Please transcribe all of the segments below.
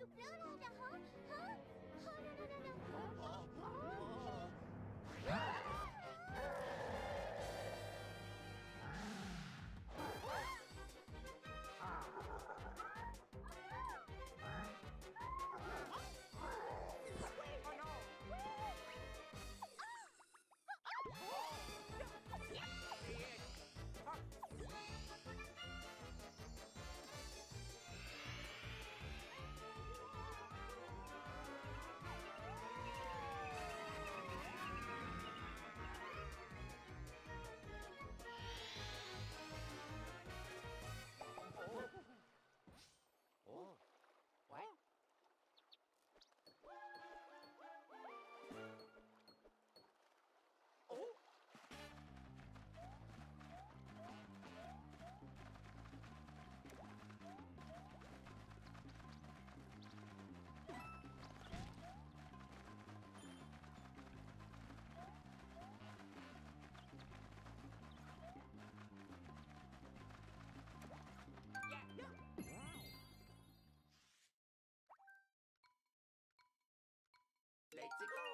You build all the home? Let's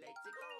Let's go.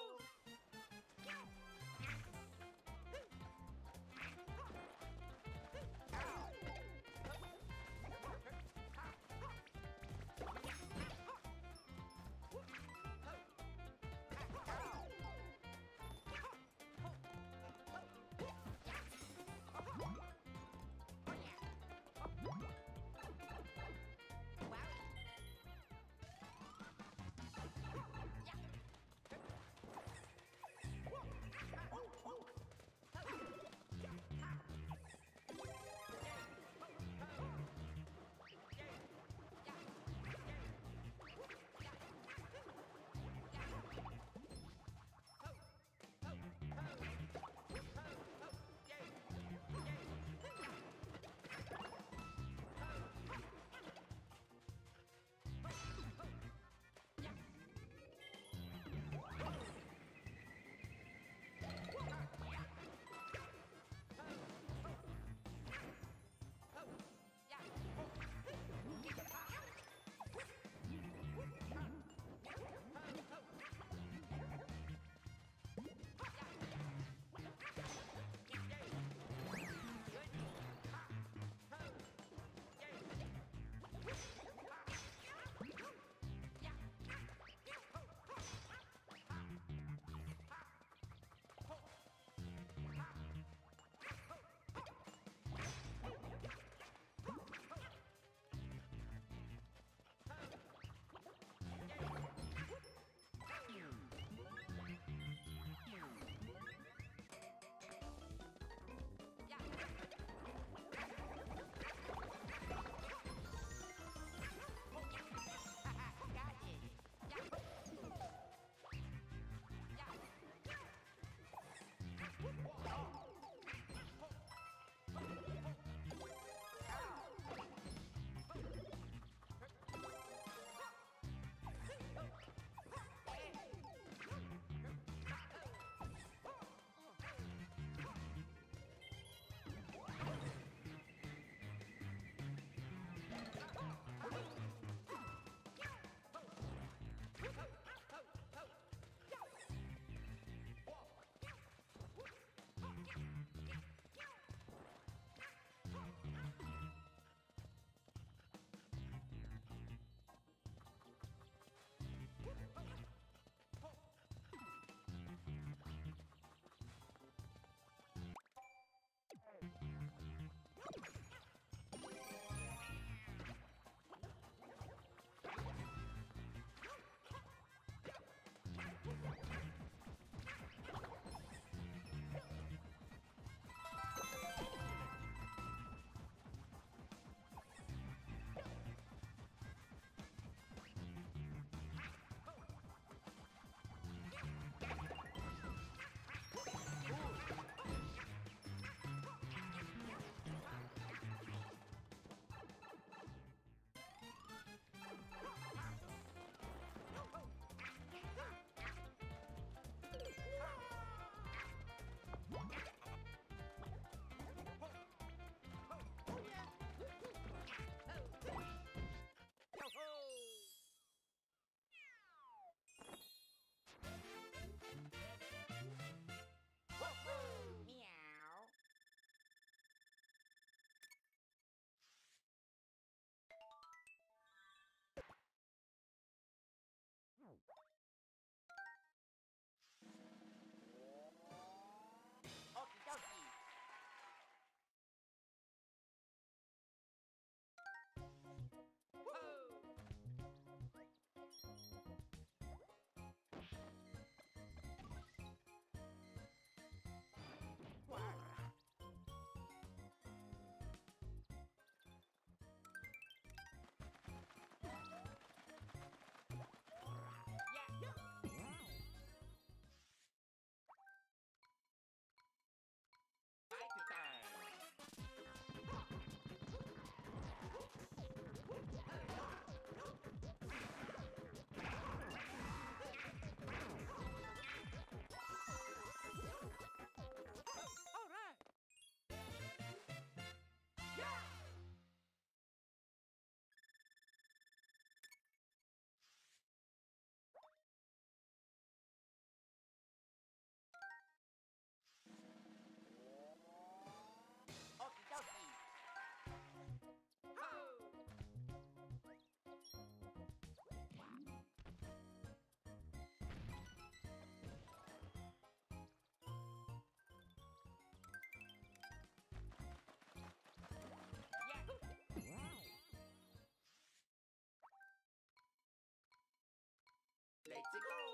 Let's go.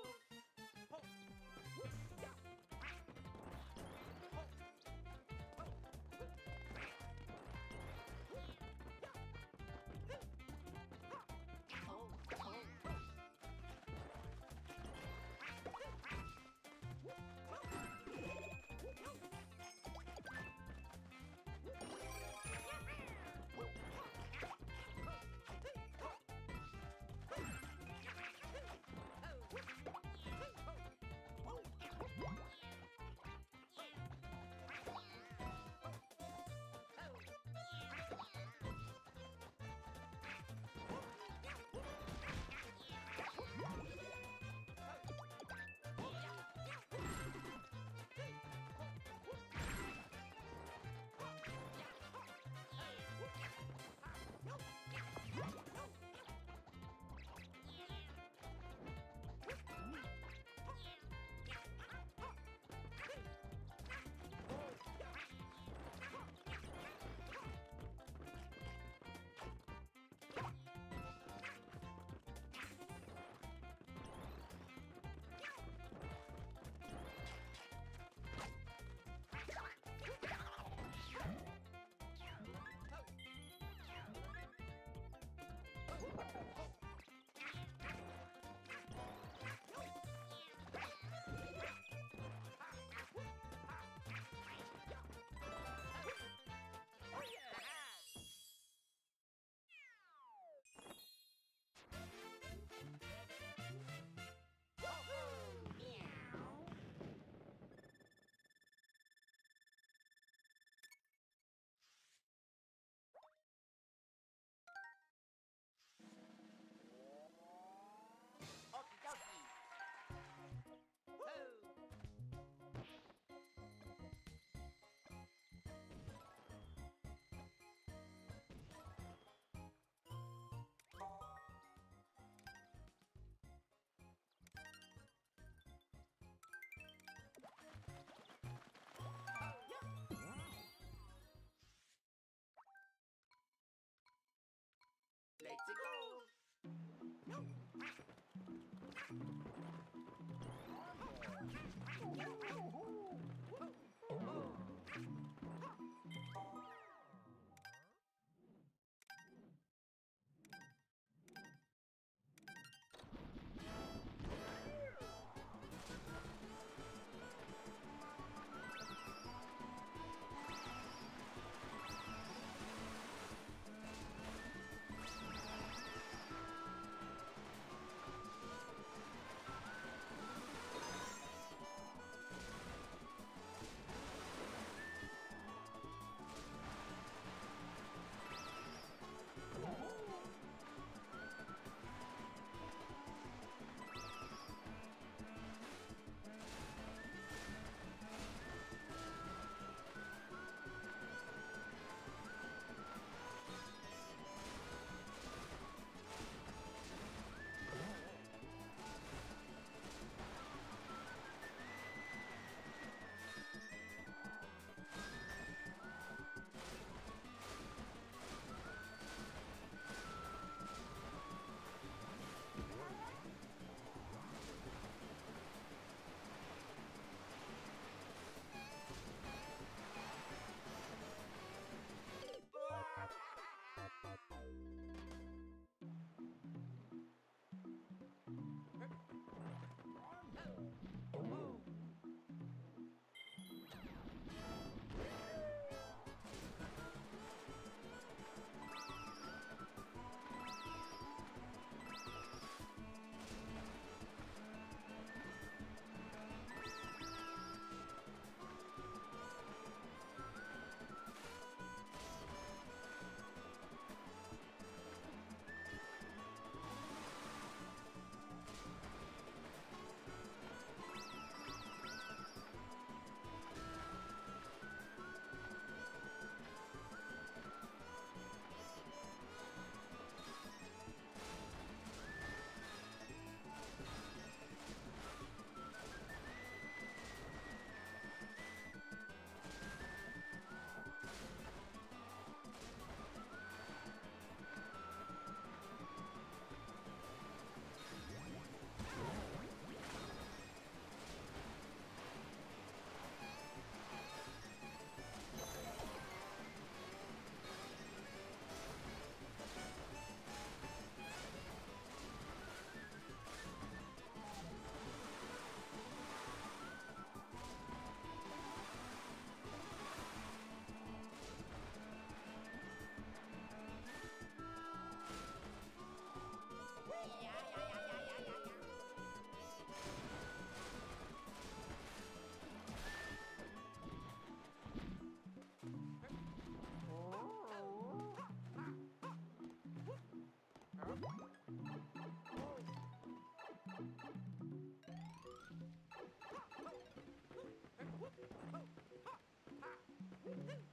Ha ha ha!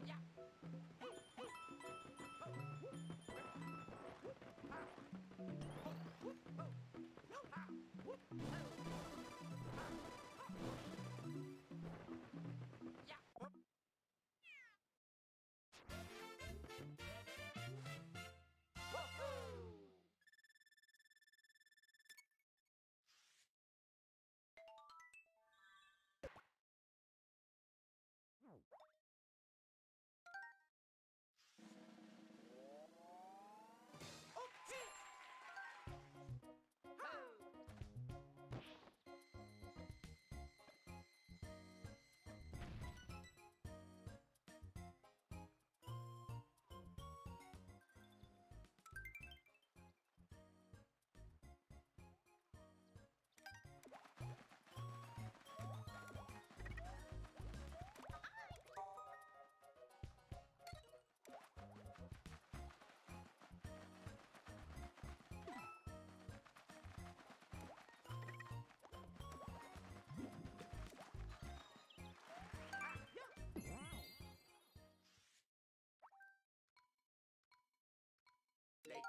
Let's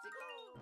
go.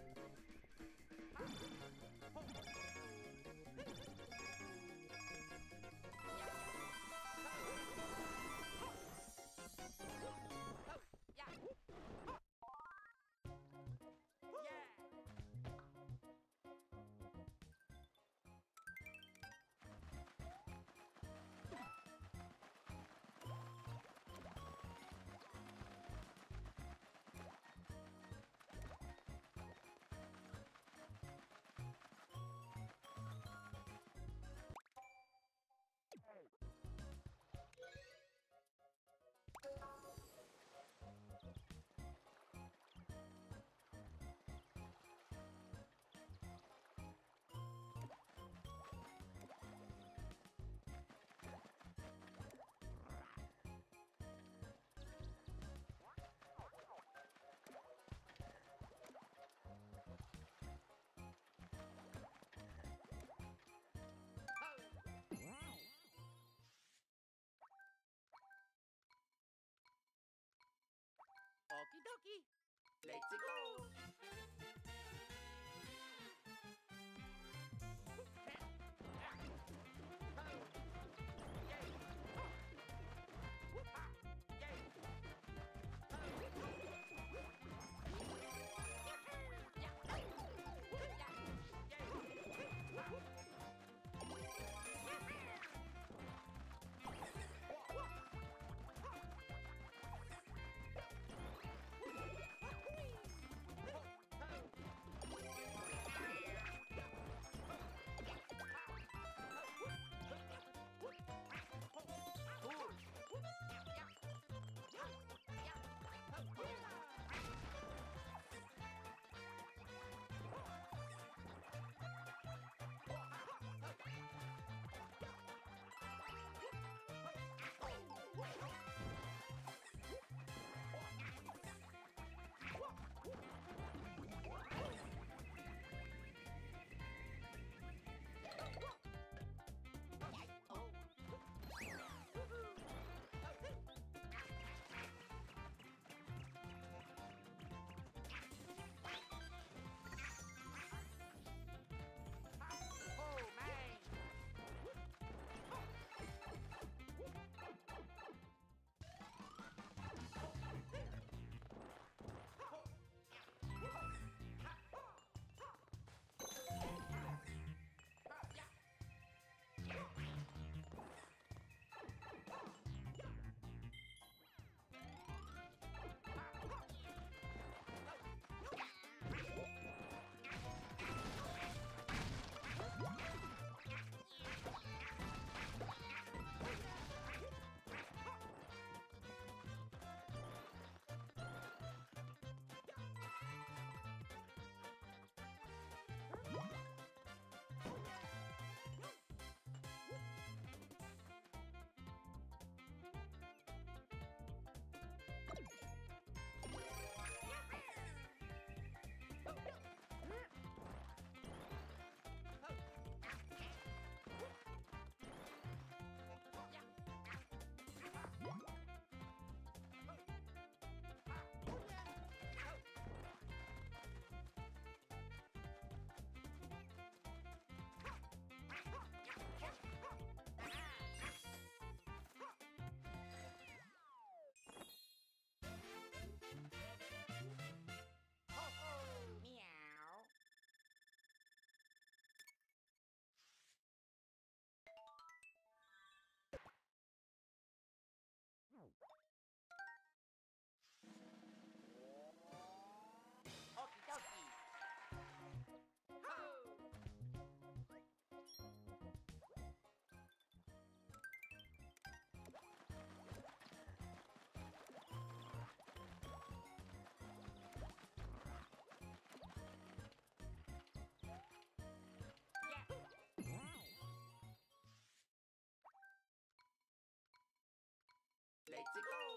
Let's go. Let's go.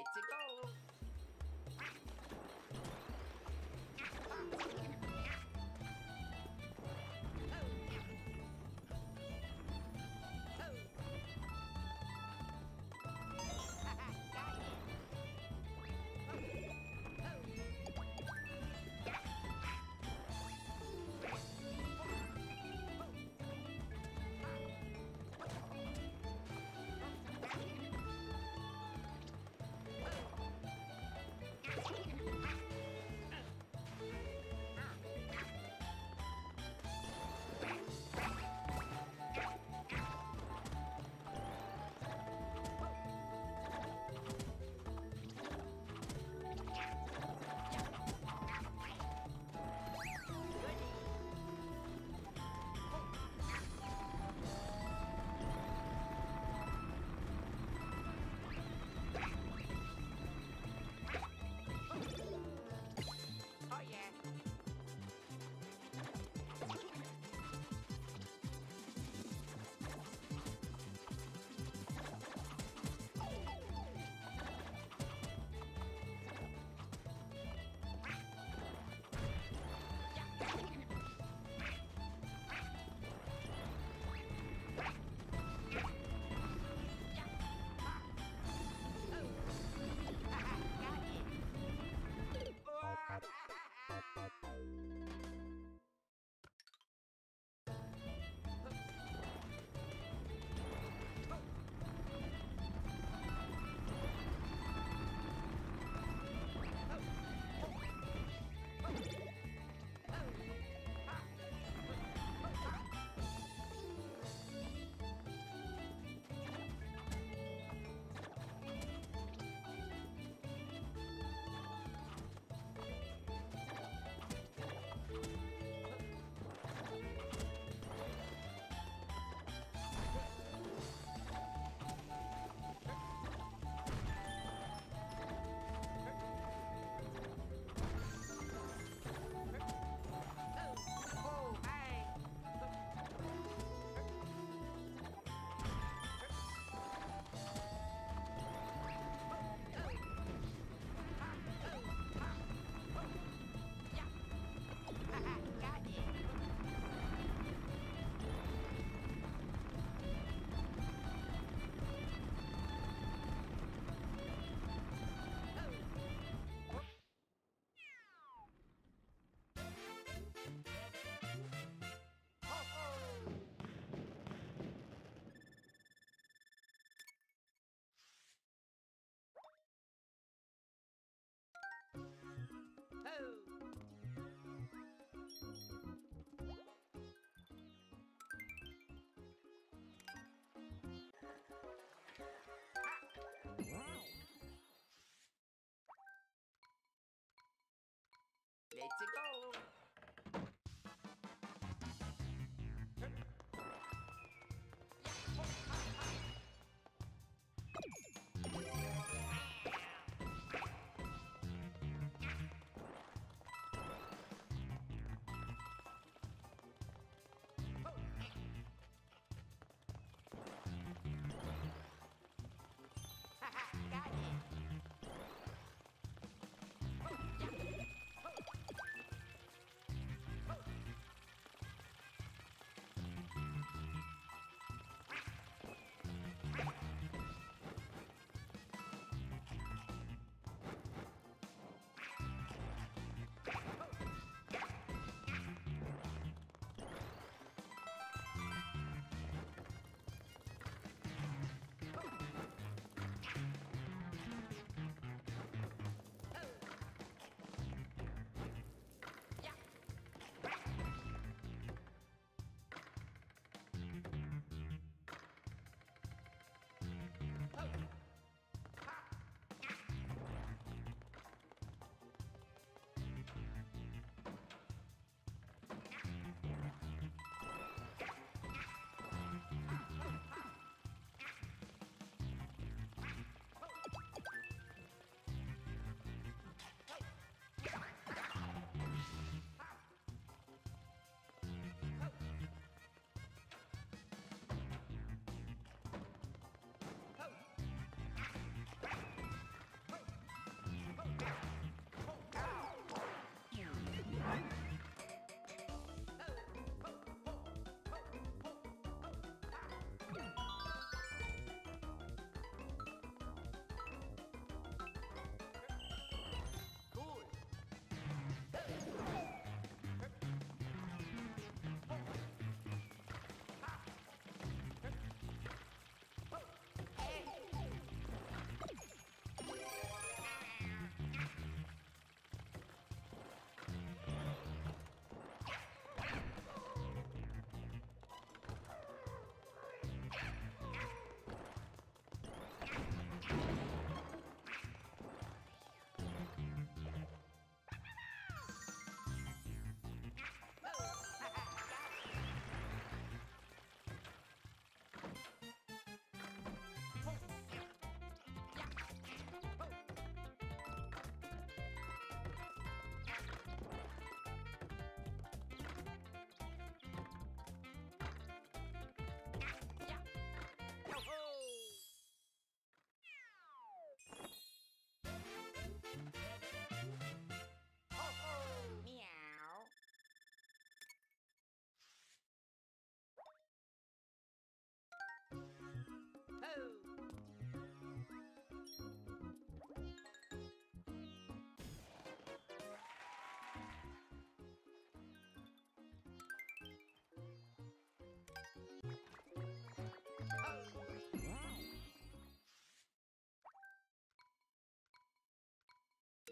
Let's go. Let's go.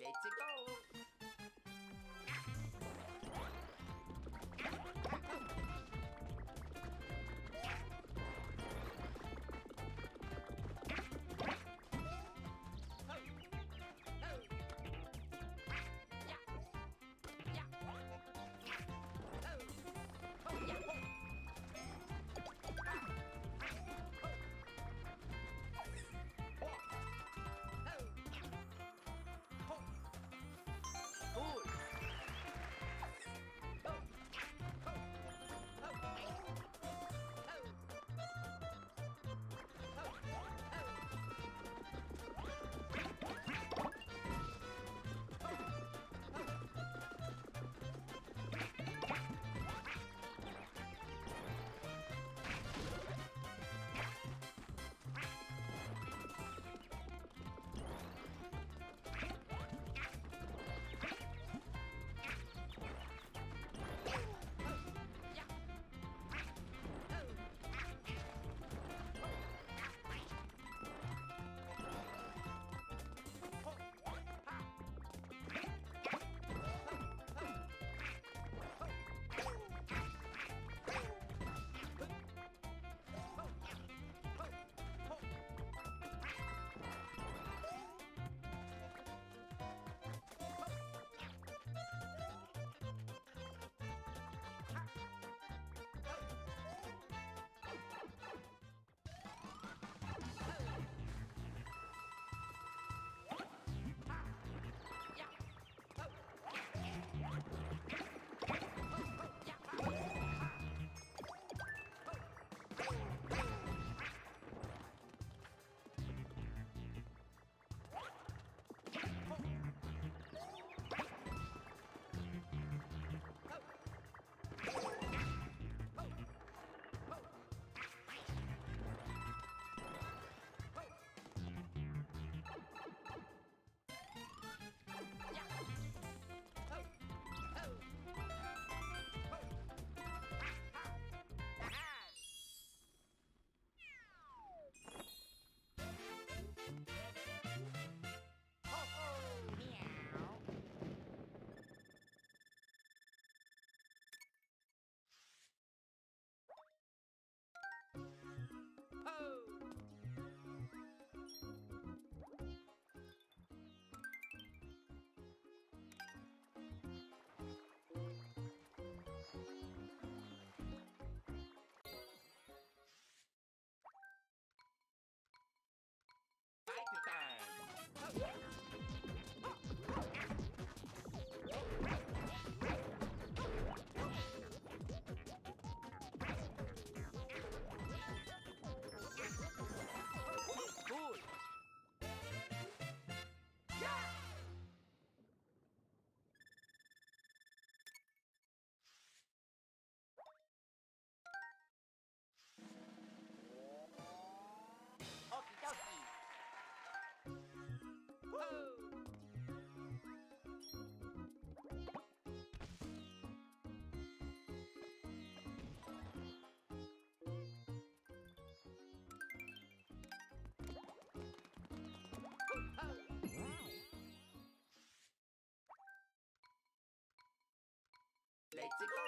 Let's go. Tick tock.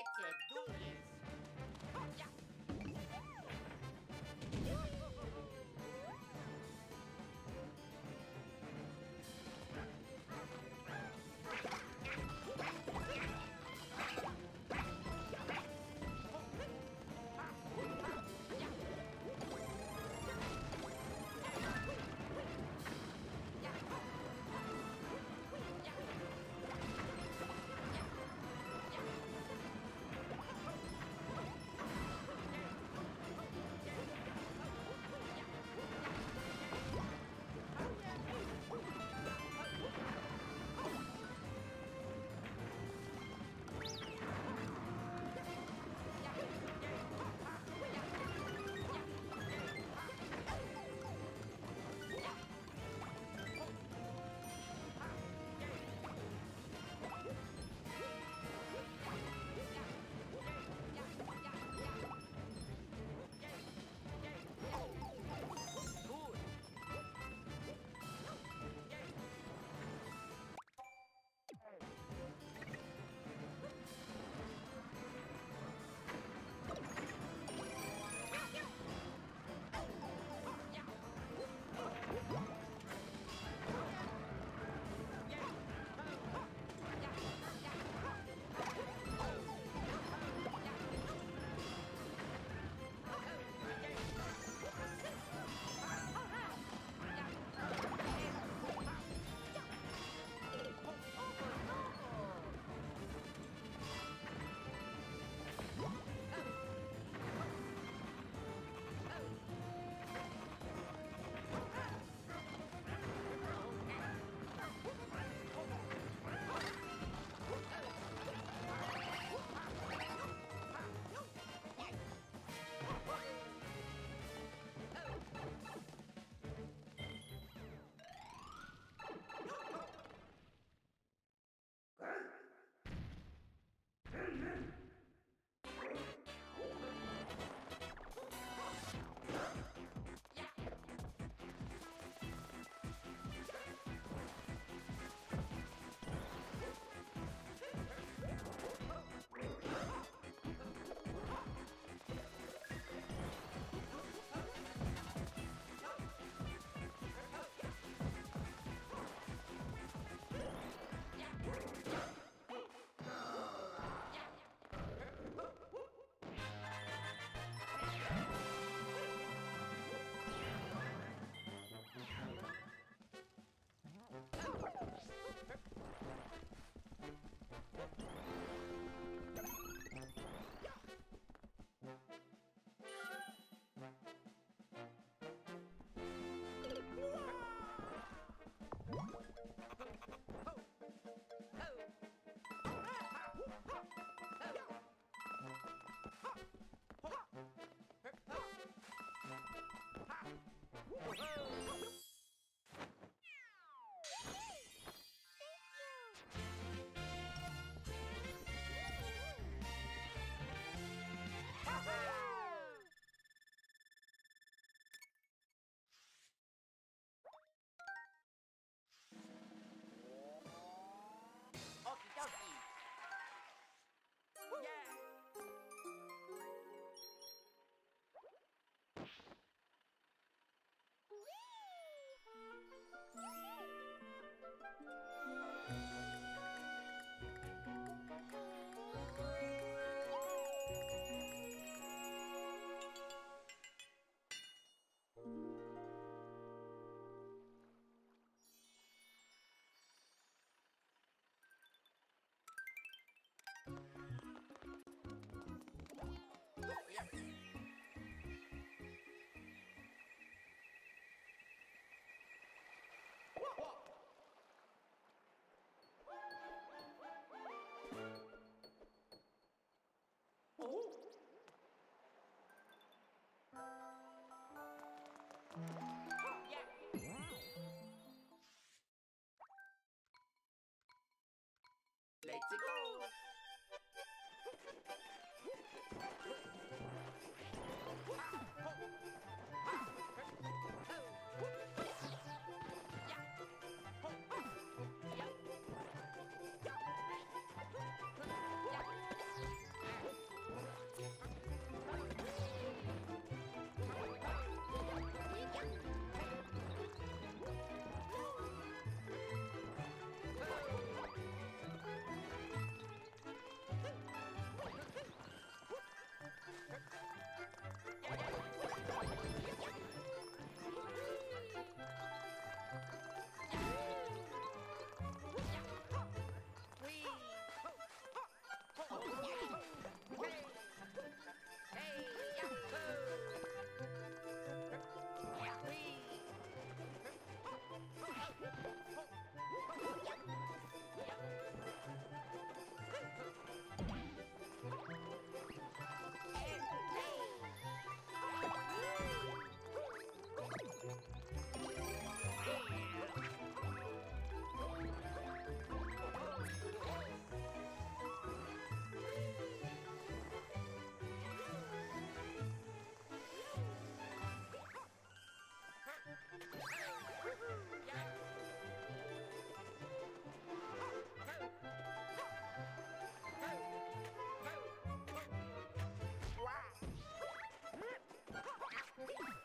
Let's Whoa! Let's go! Ah! Yeah.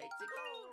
Let's go!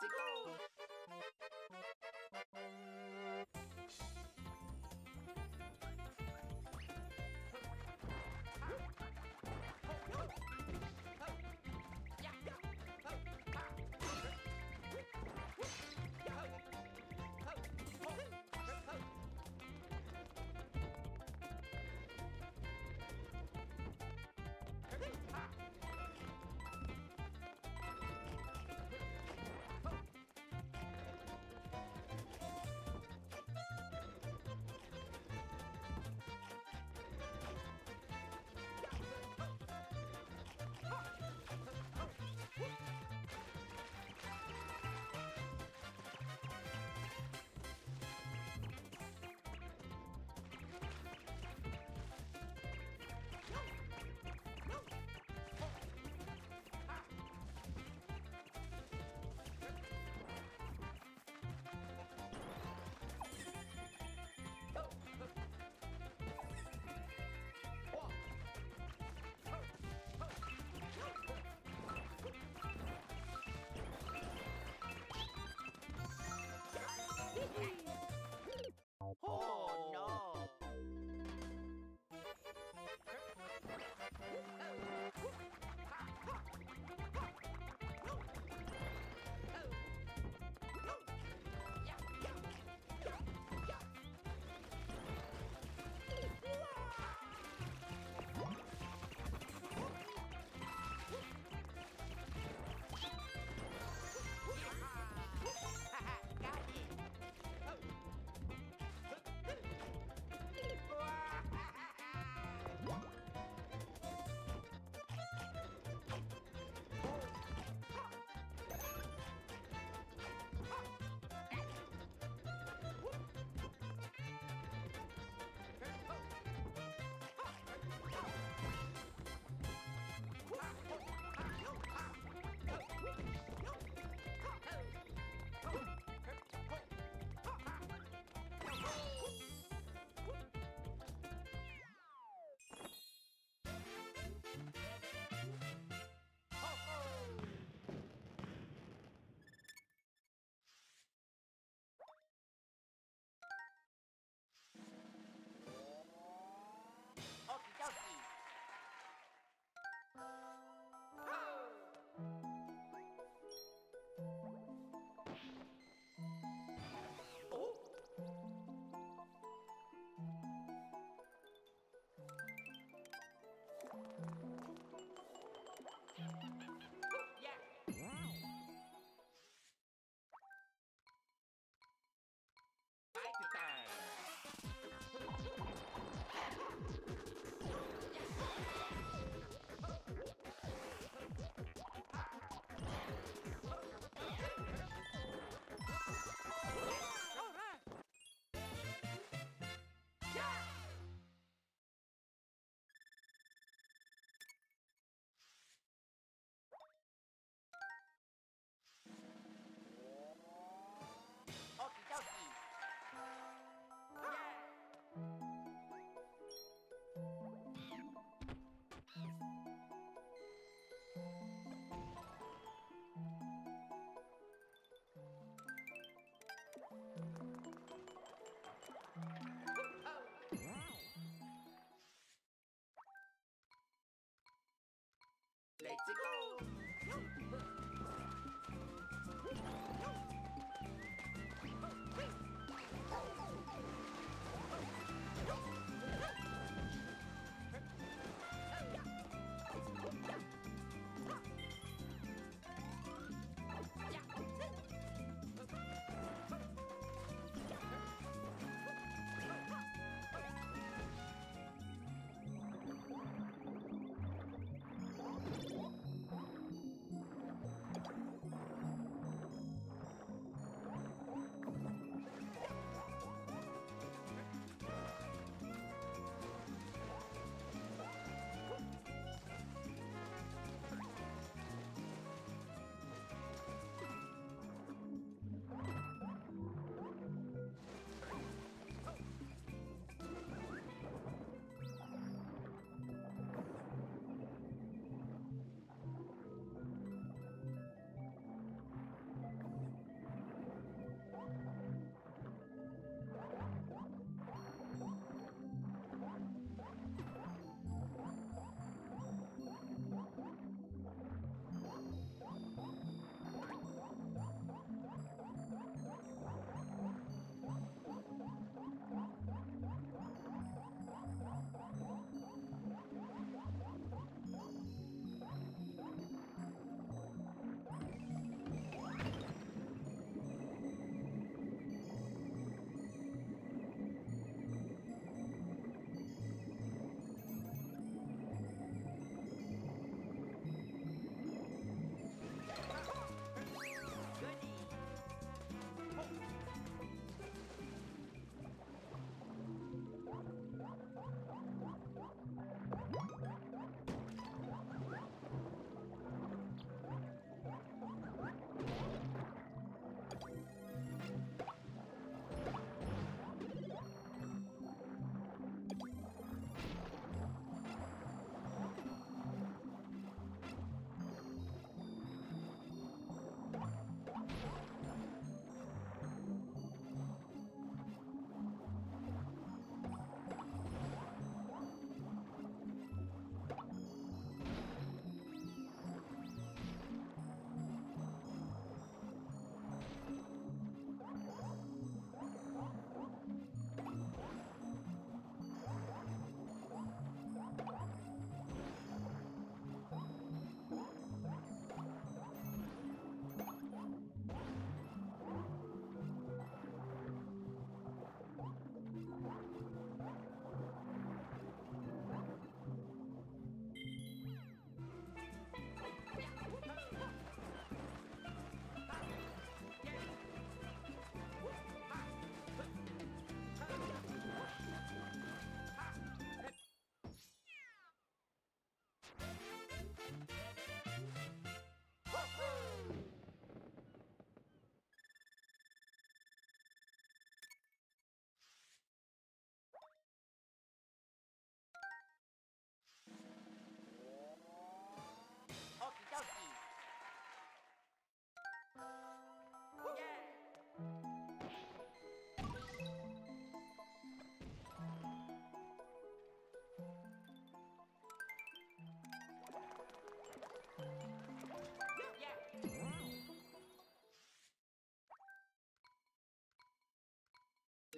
Mexico! to go!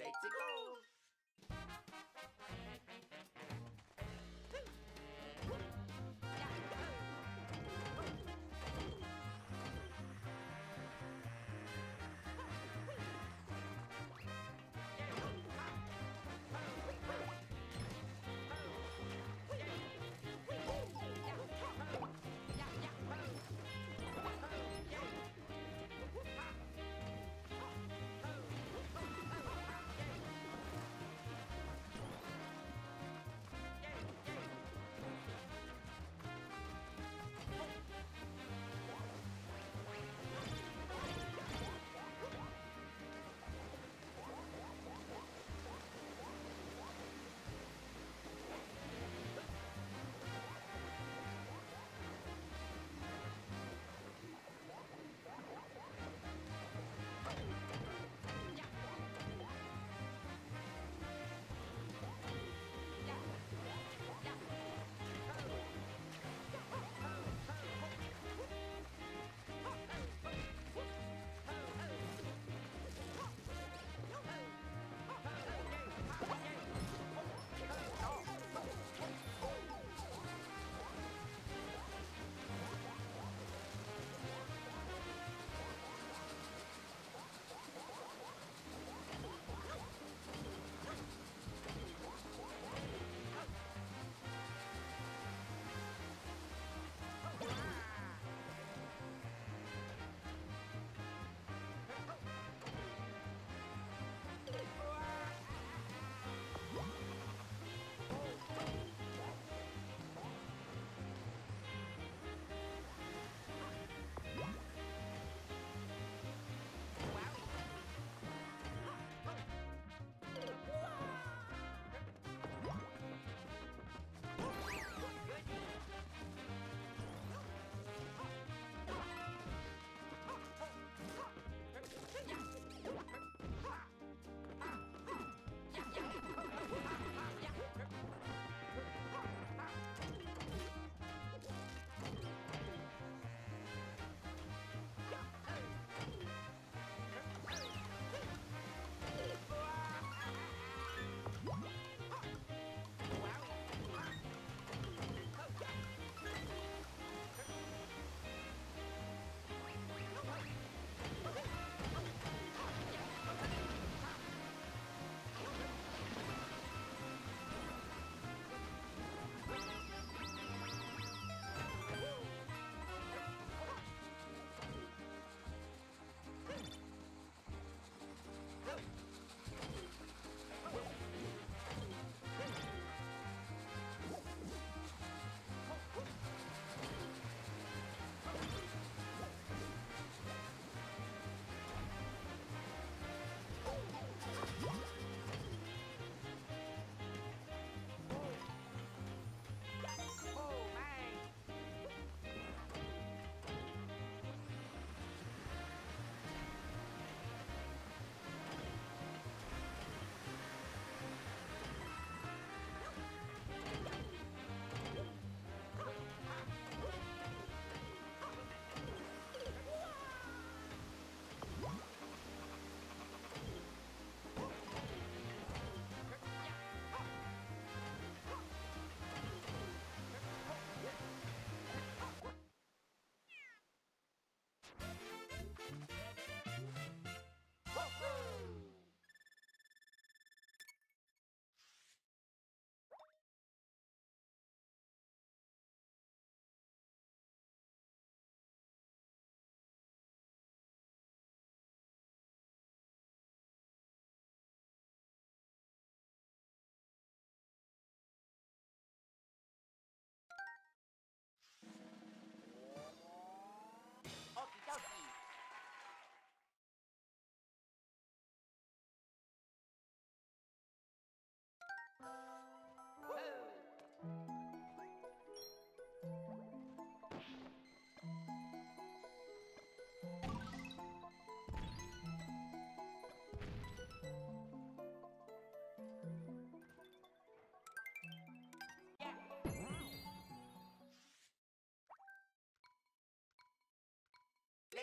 Let's go.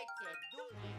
to do it.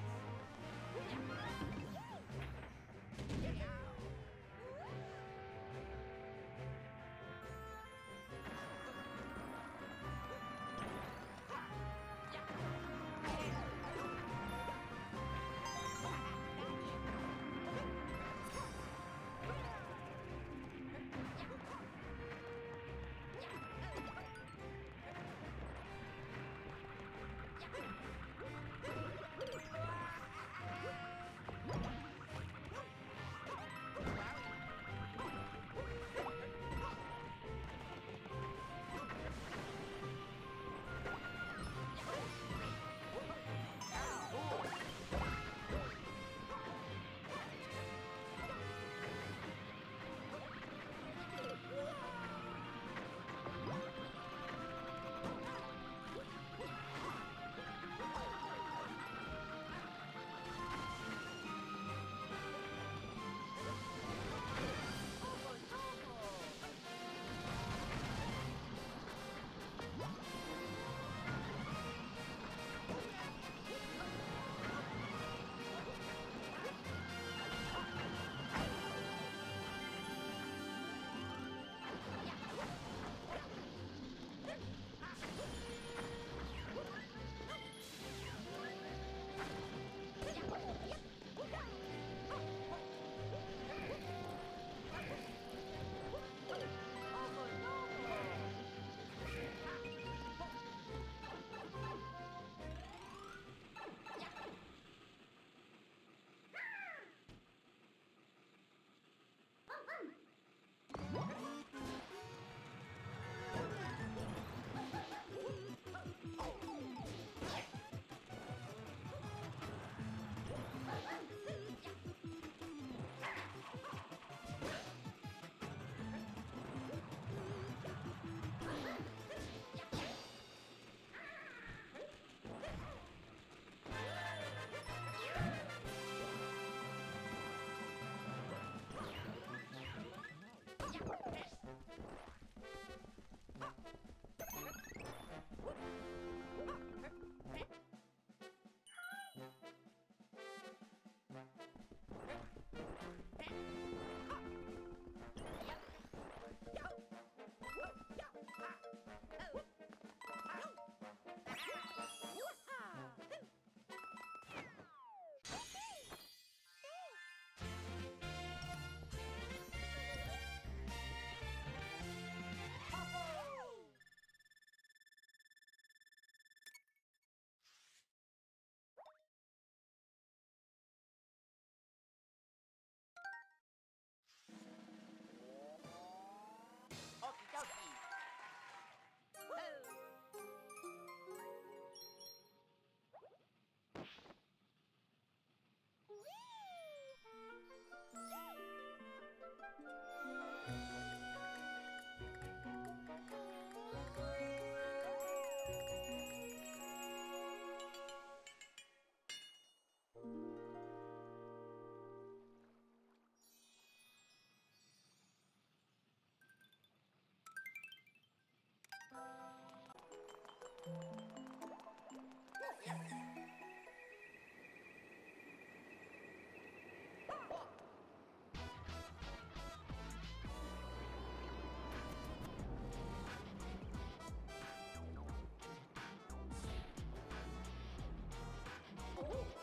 Woo!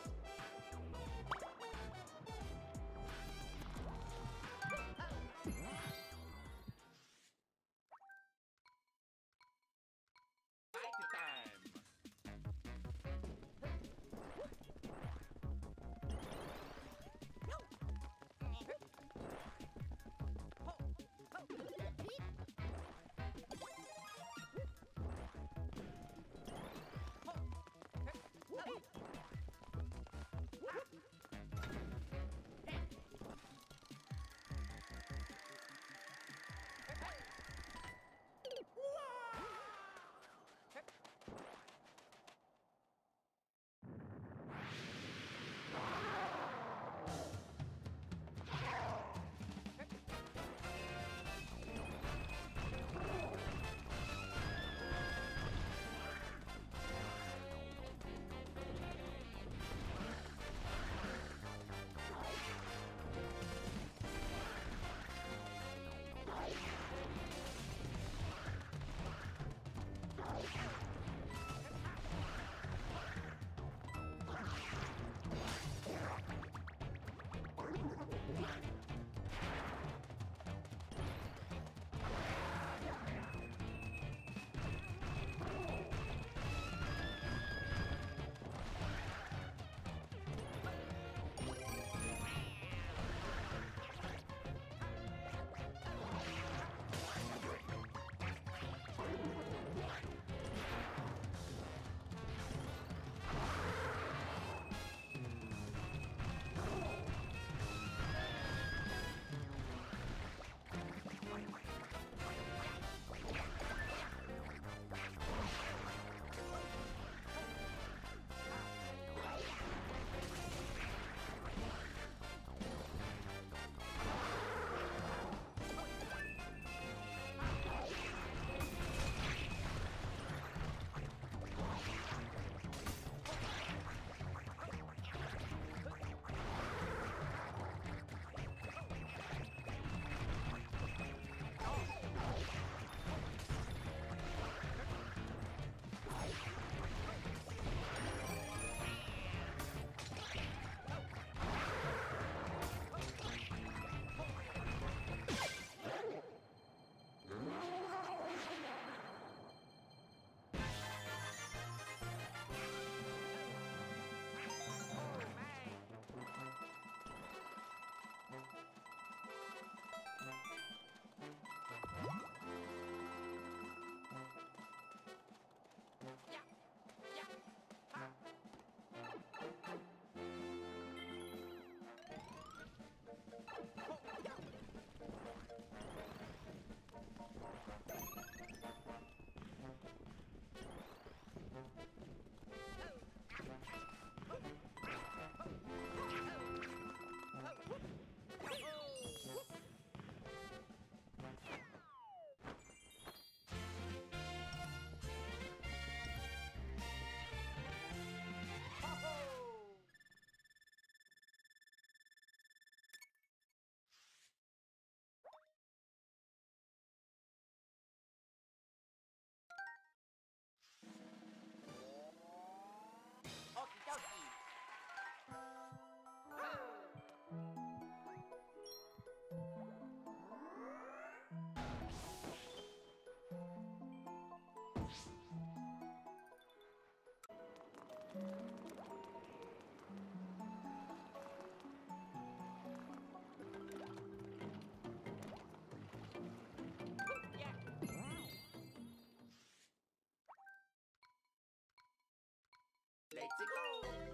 Let's go.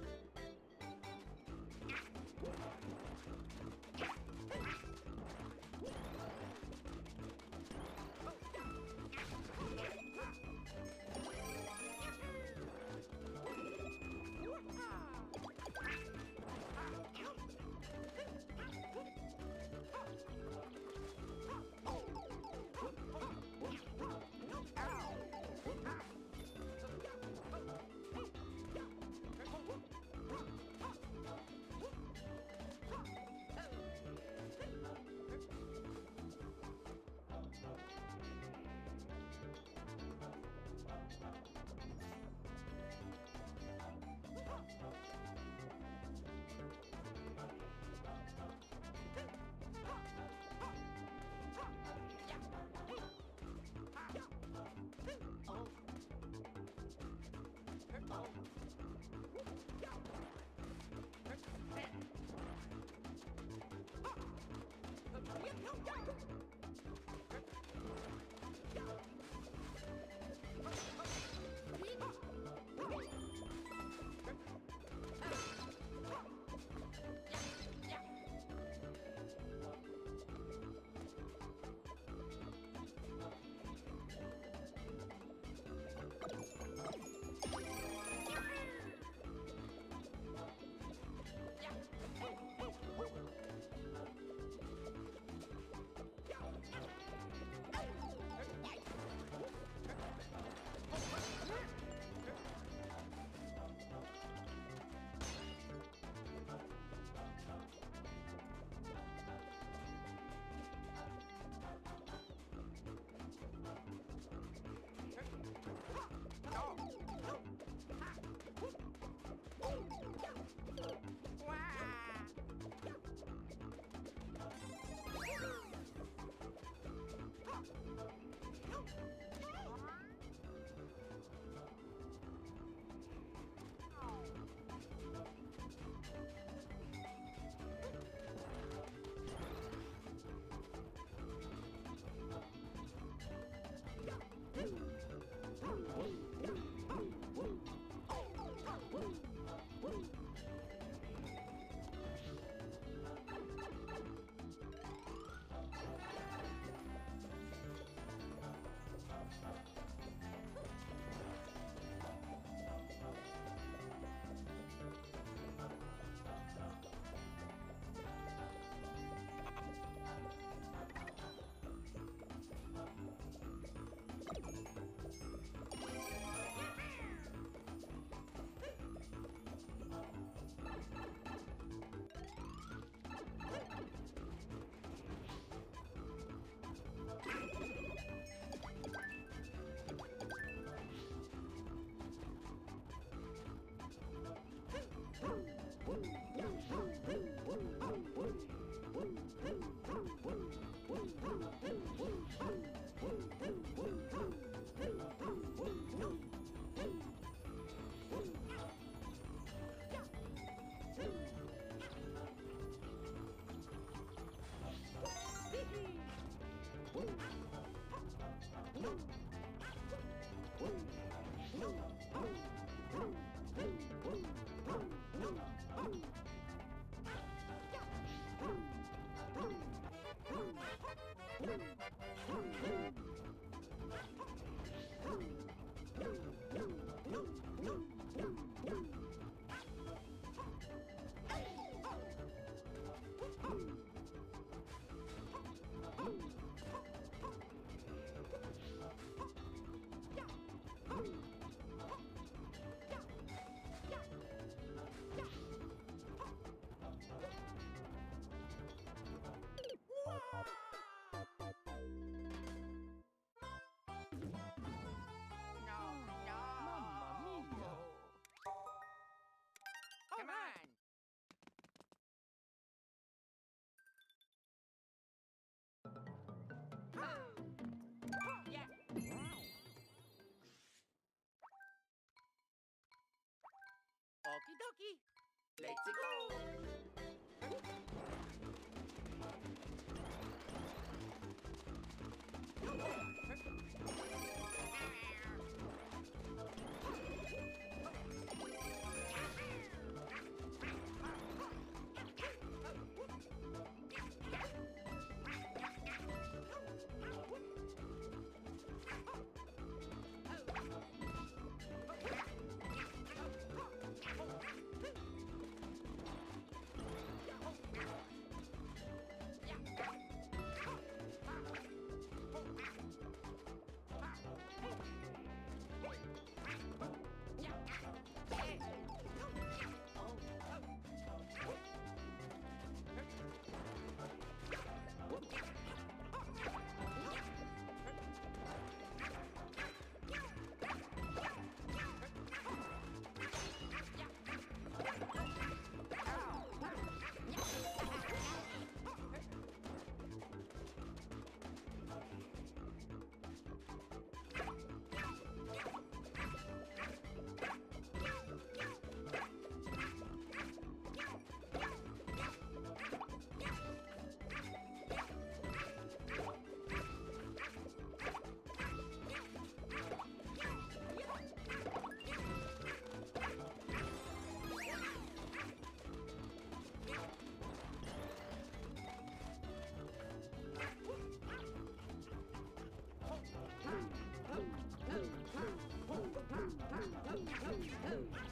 No, Let's go! Go, go, go, go.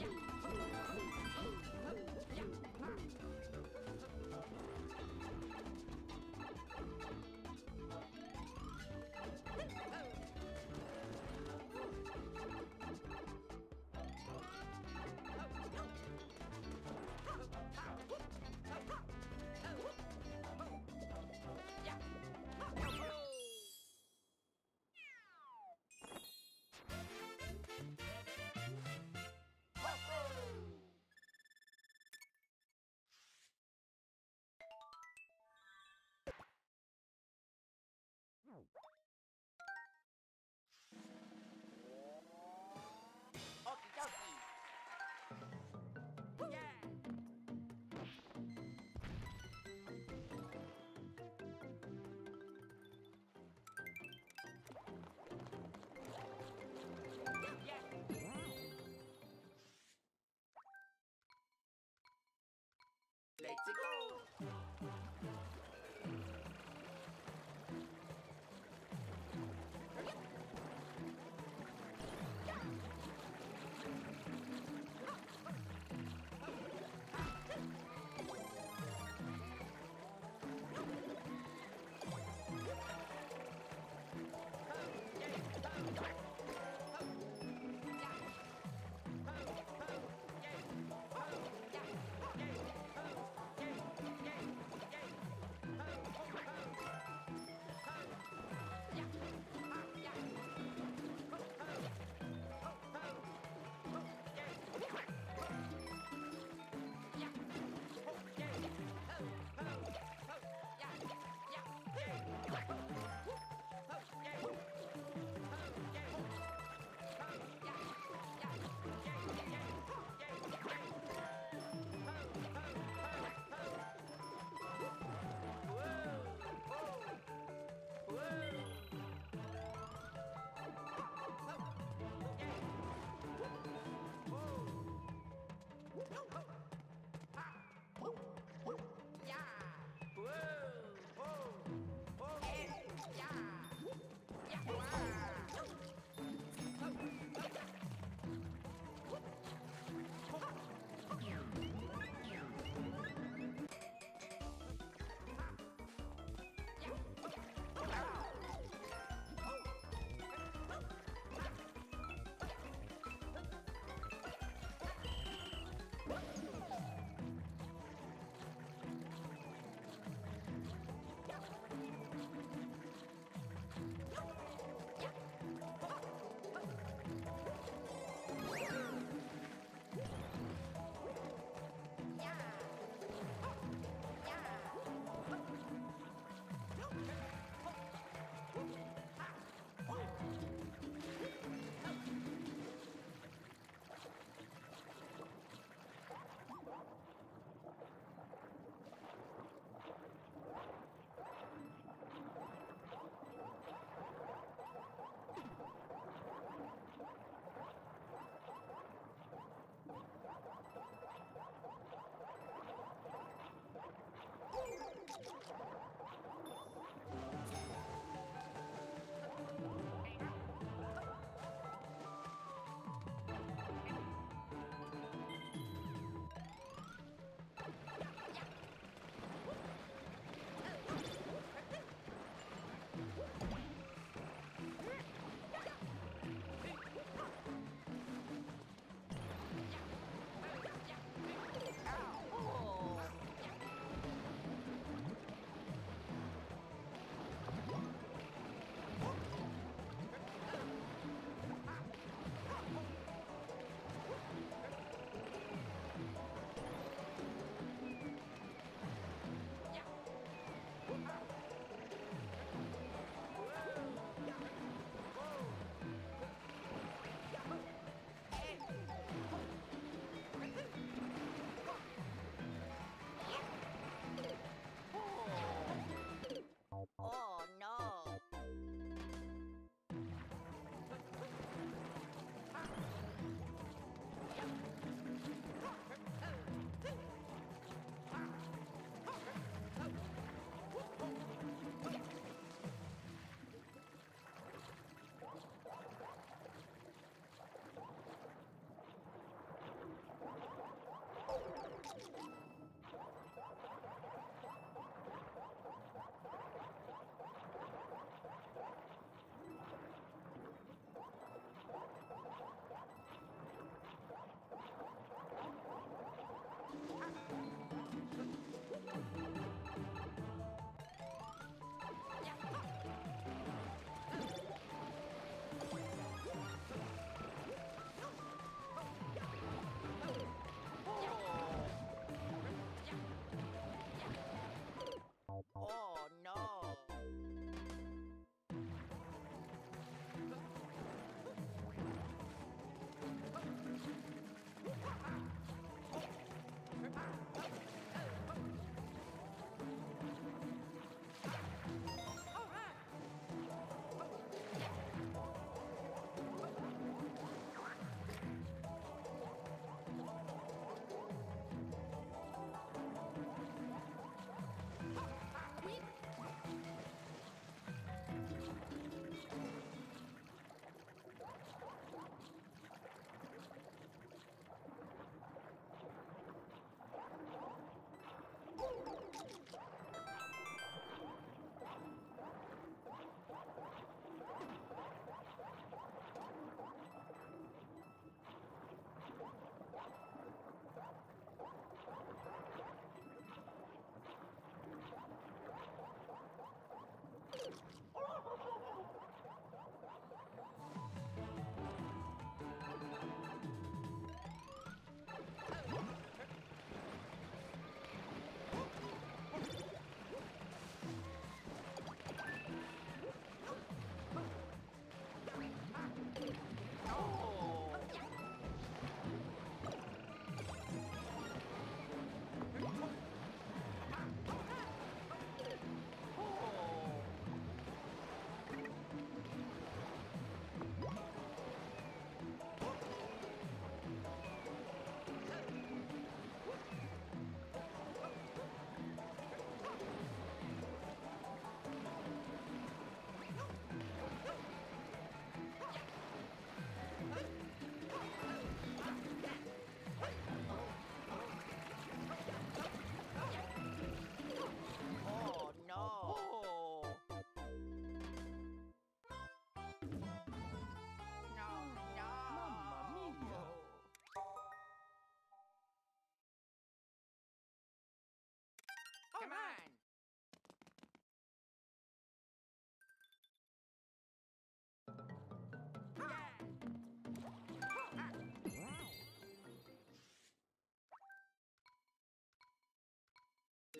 Yeah. Let's go!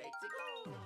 Let's go.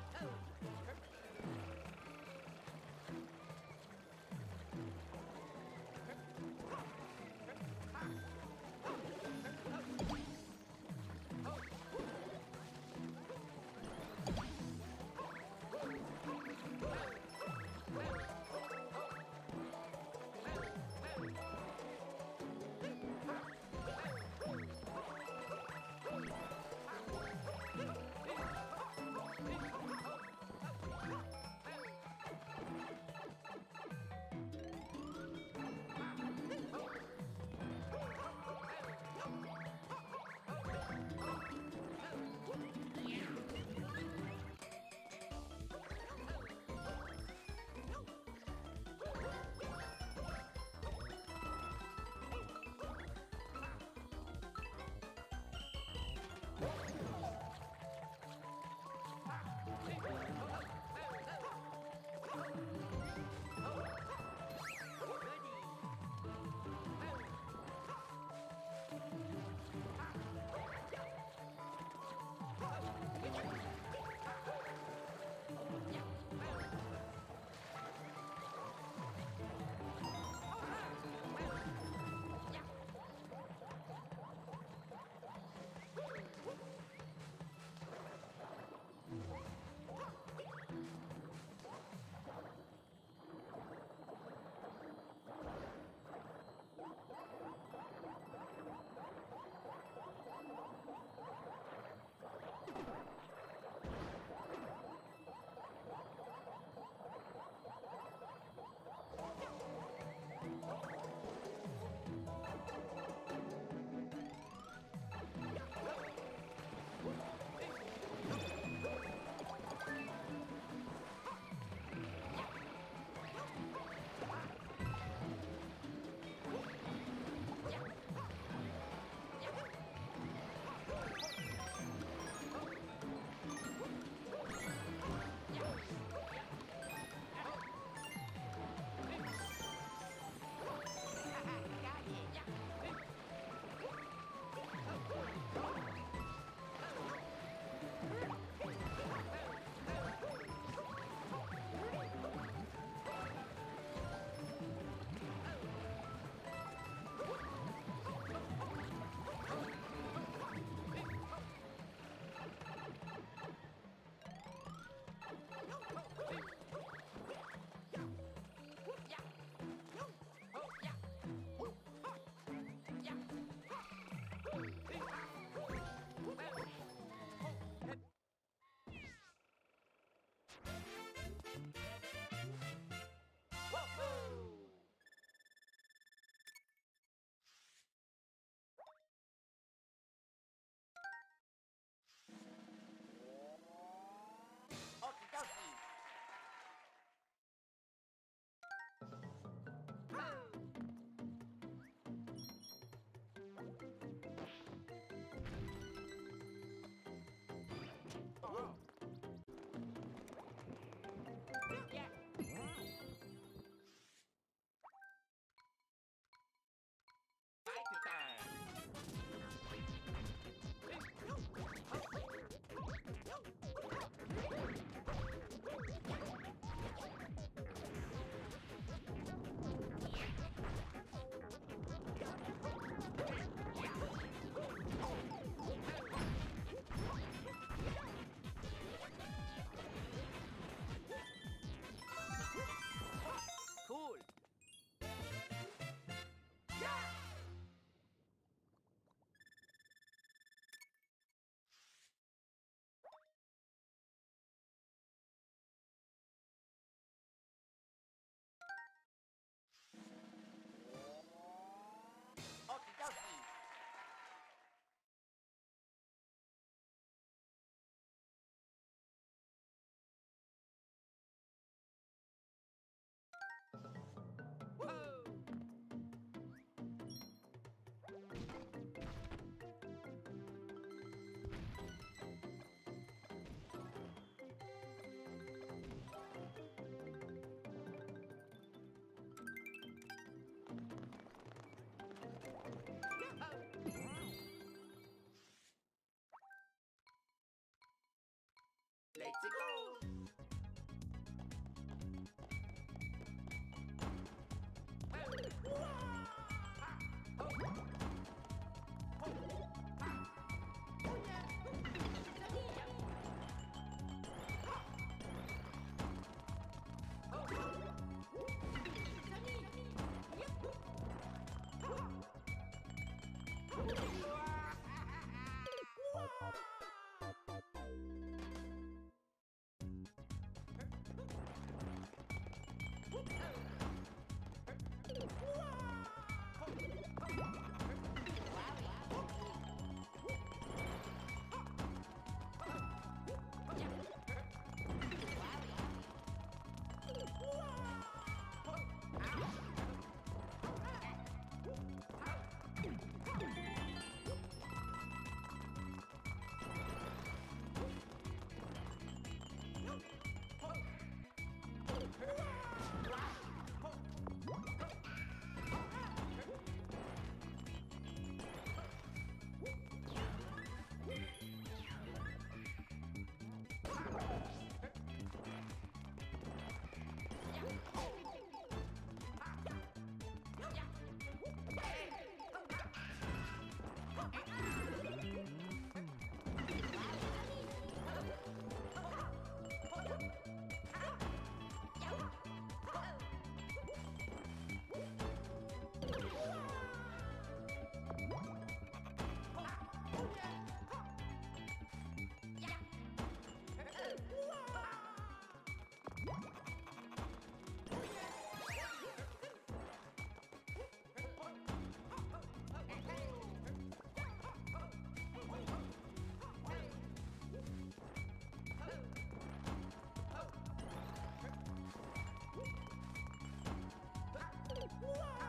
Whoa!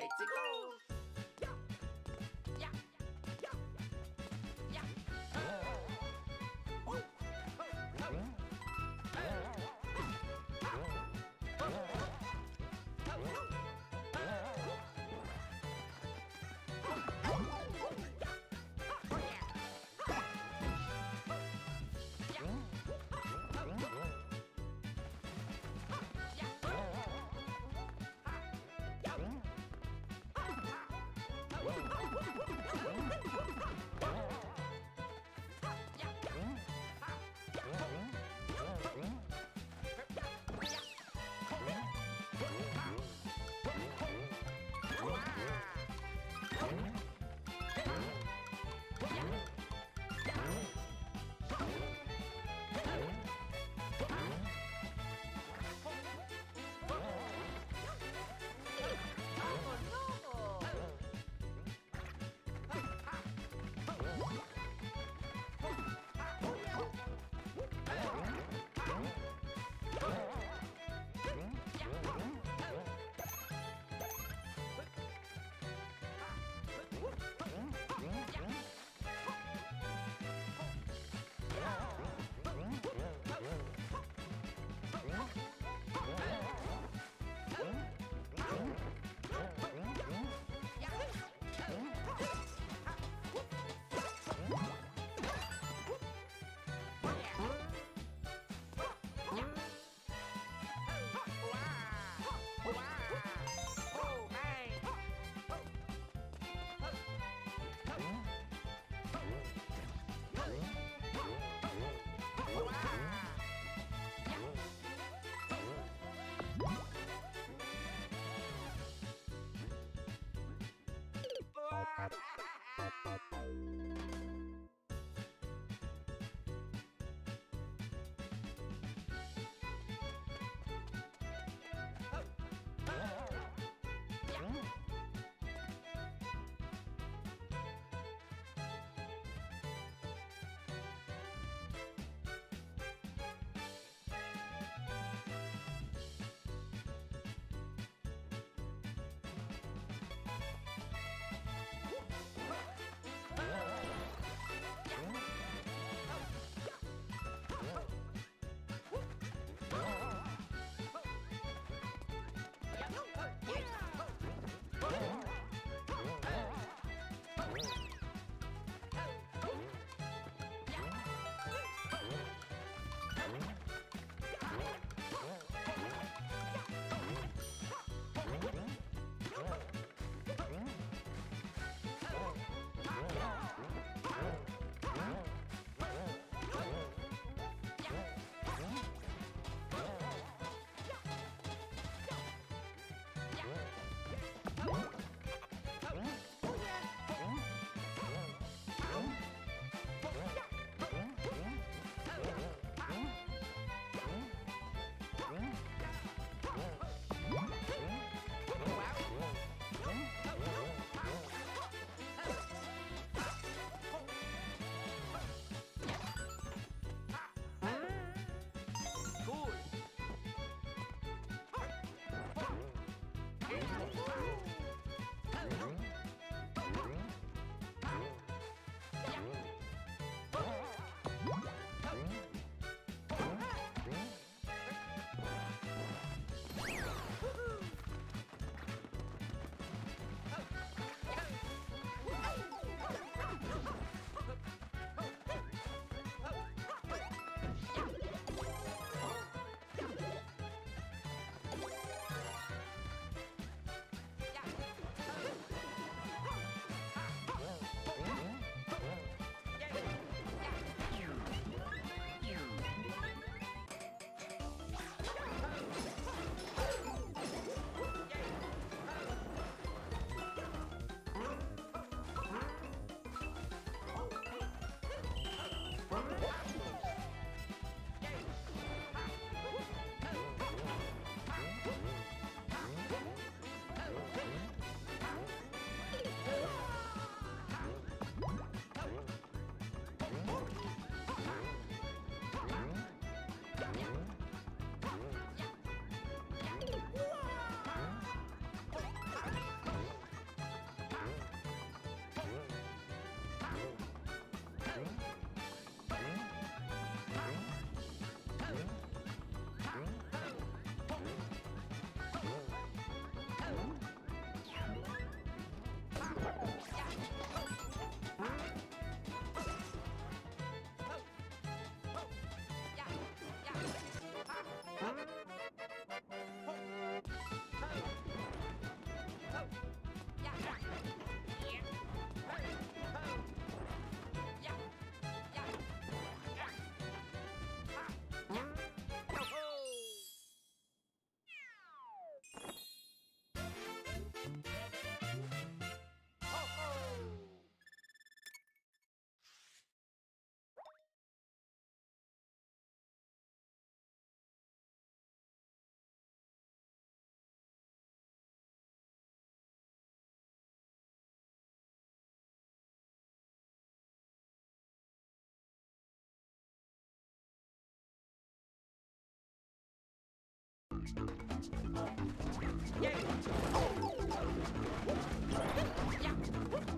Let's go.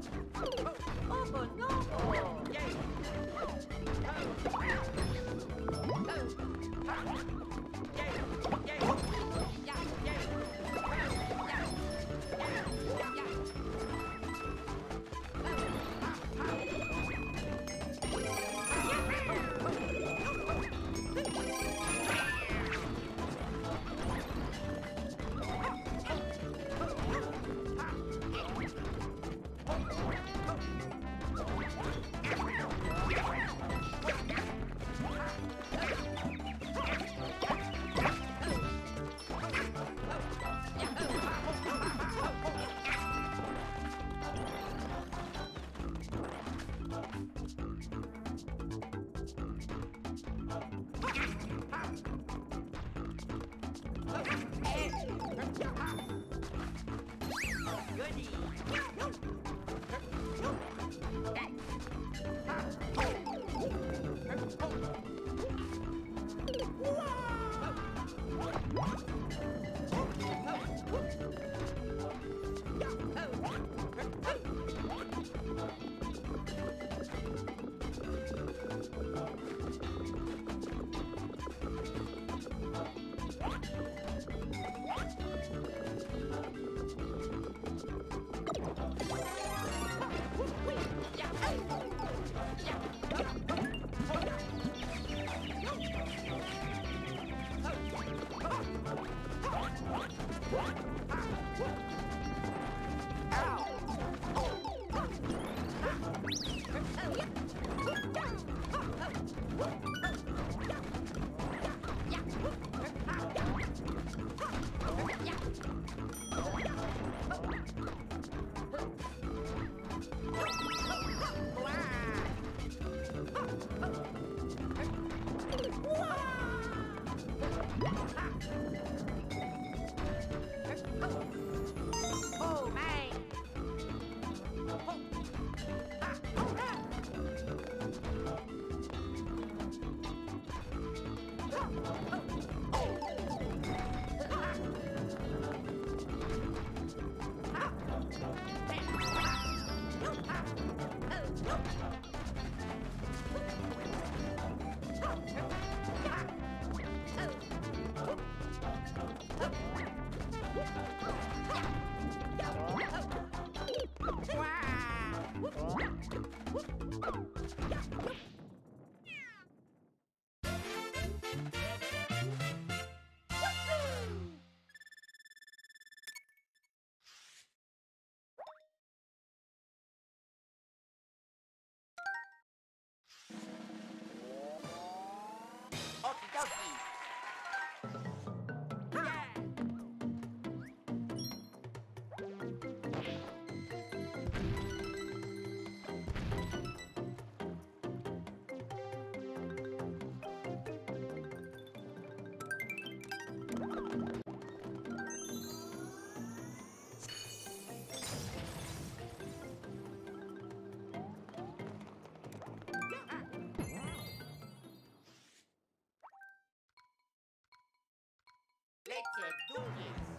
Monster Pro. Goody! Let's uh, do this.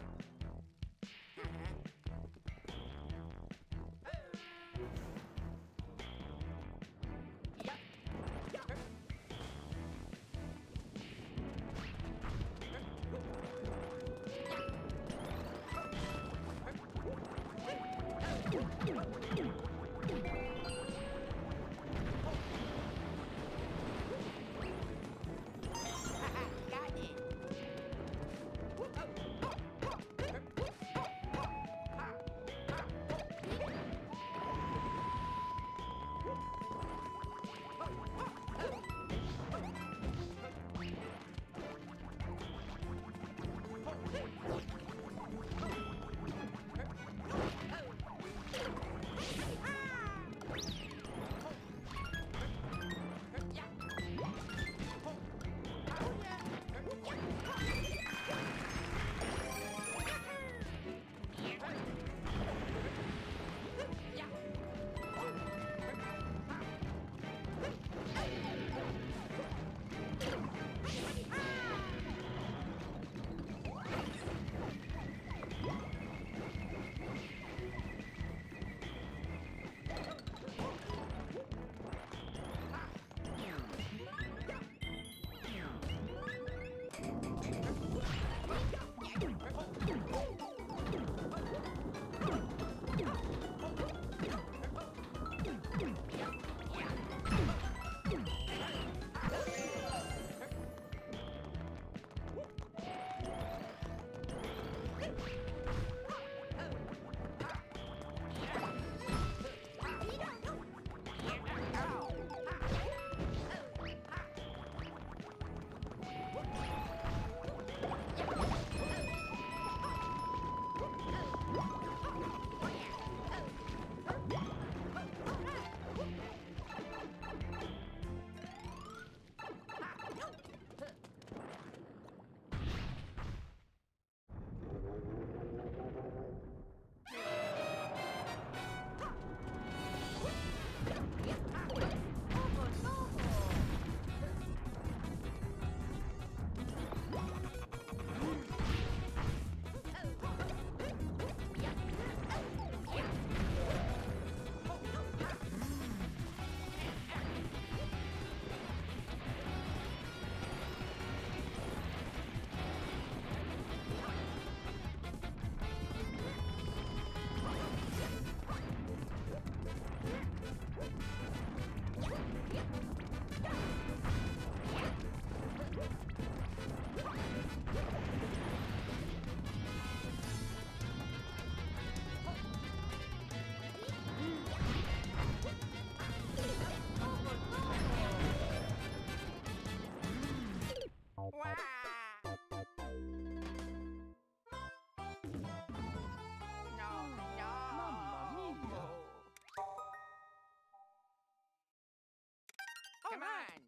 Come on.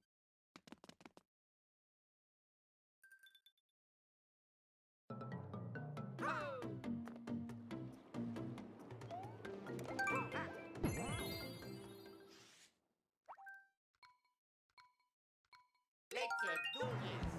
Let's uh, do this.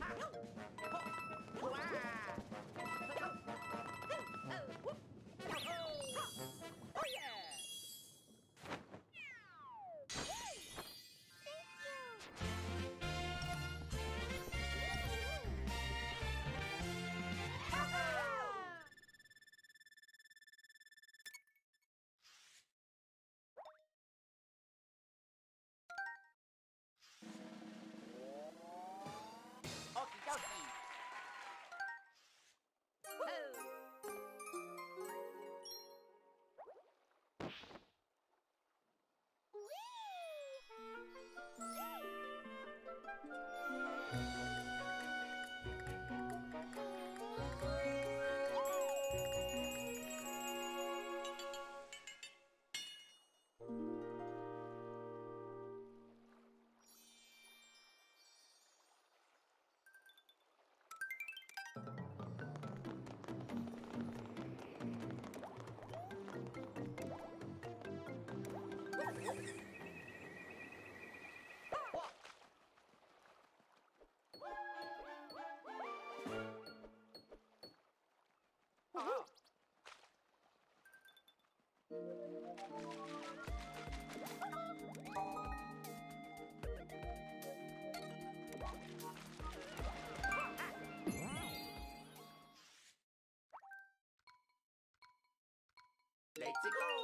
Ha! Let's go!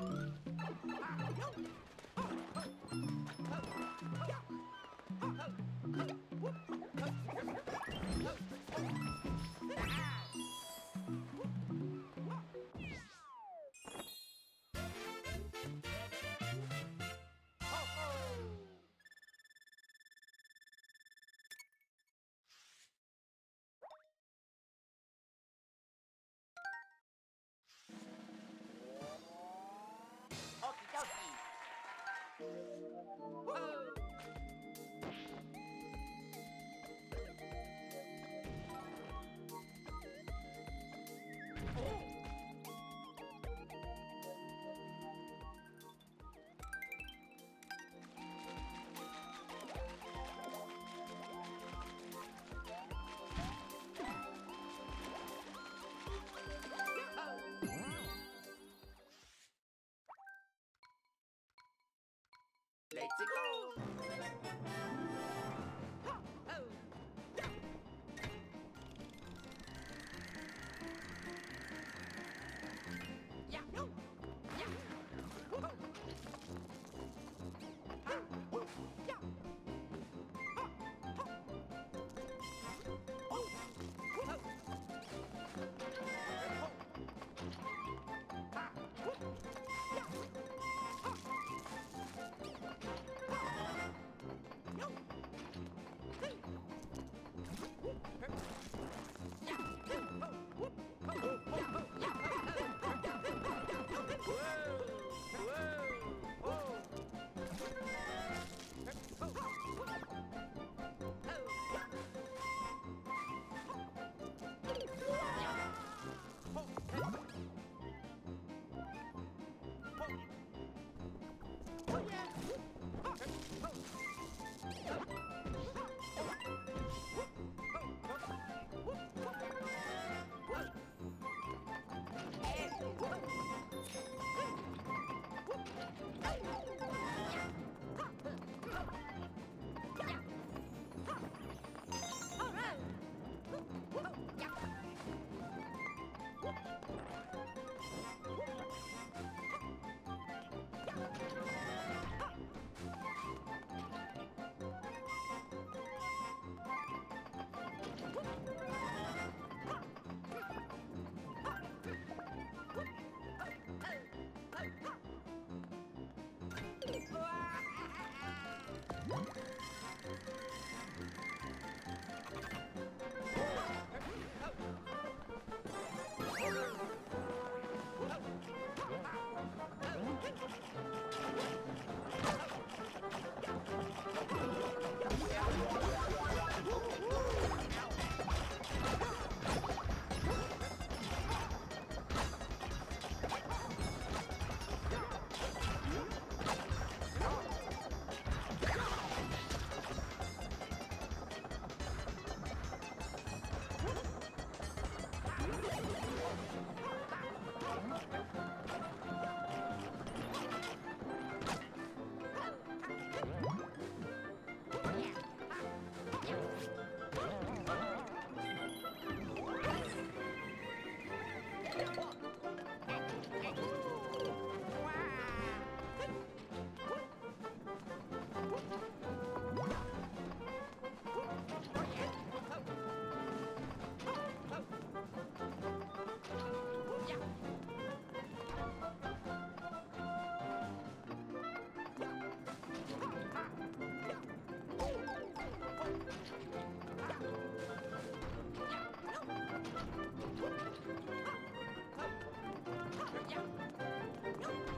Okie Let's go. Yeah. No.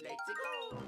Let's go!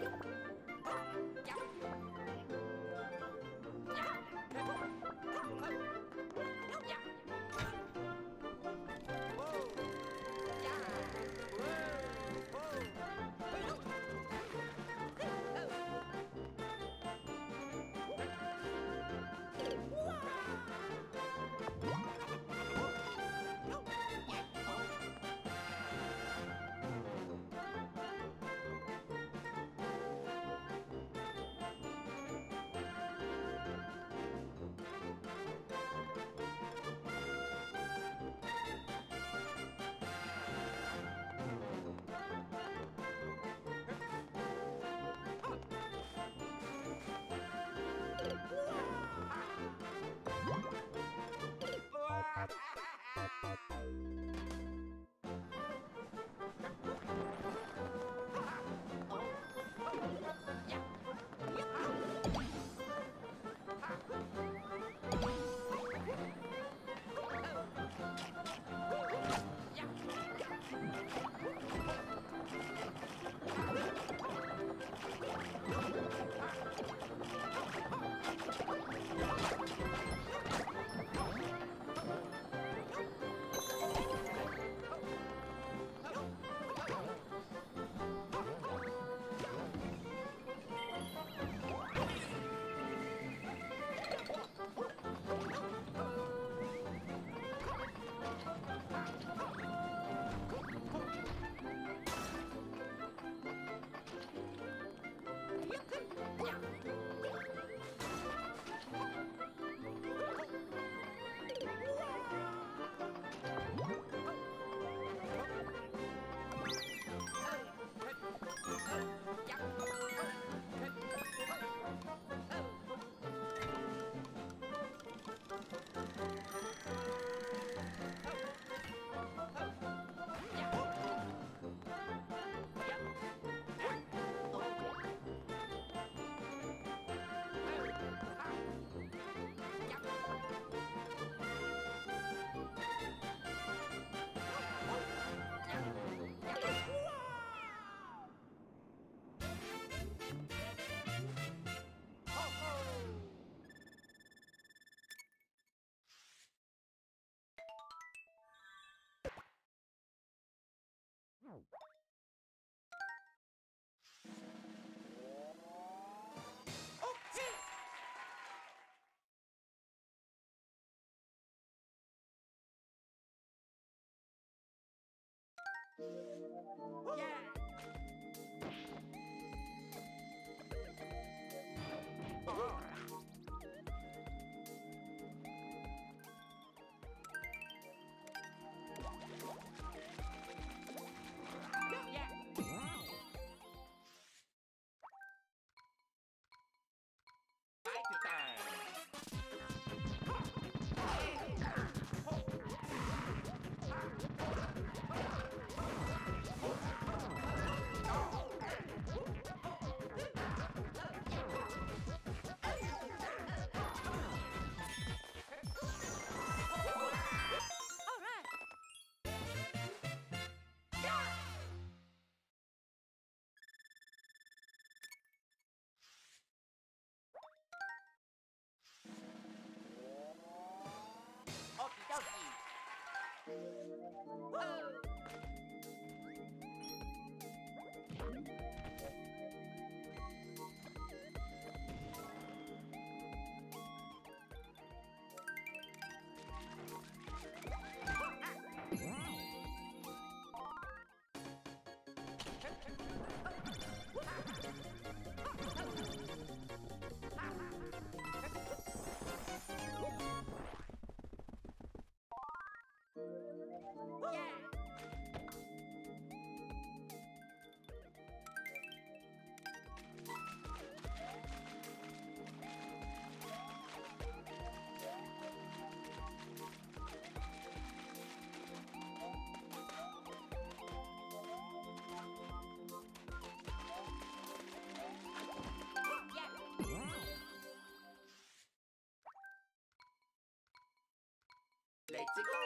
chấm. Fight Oh. Let's go.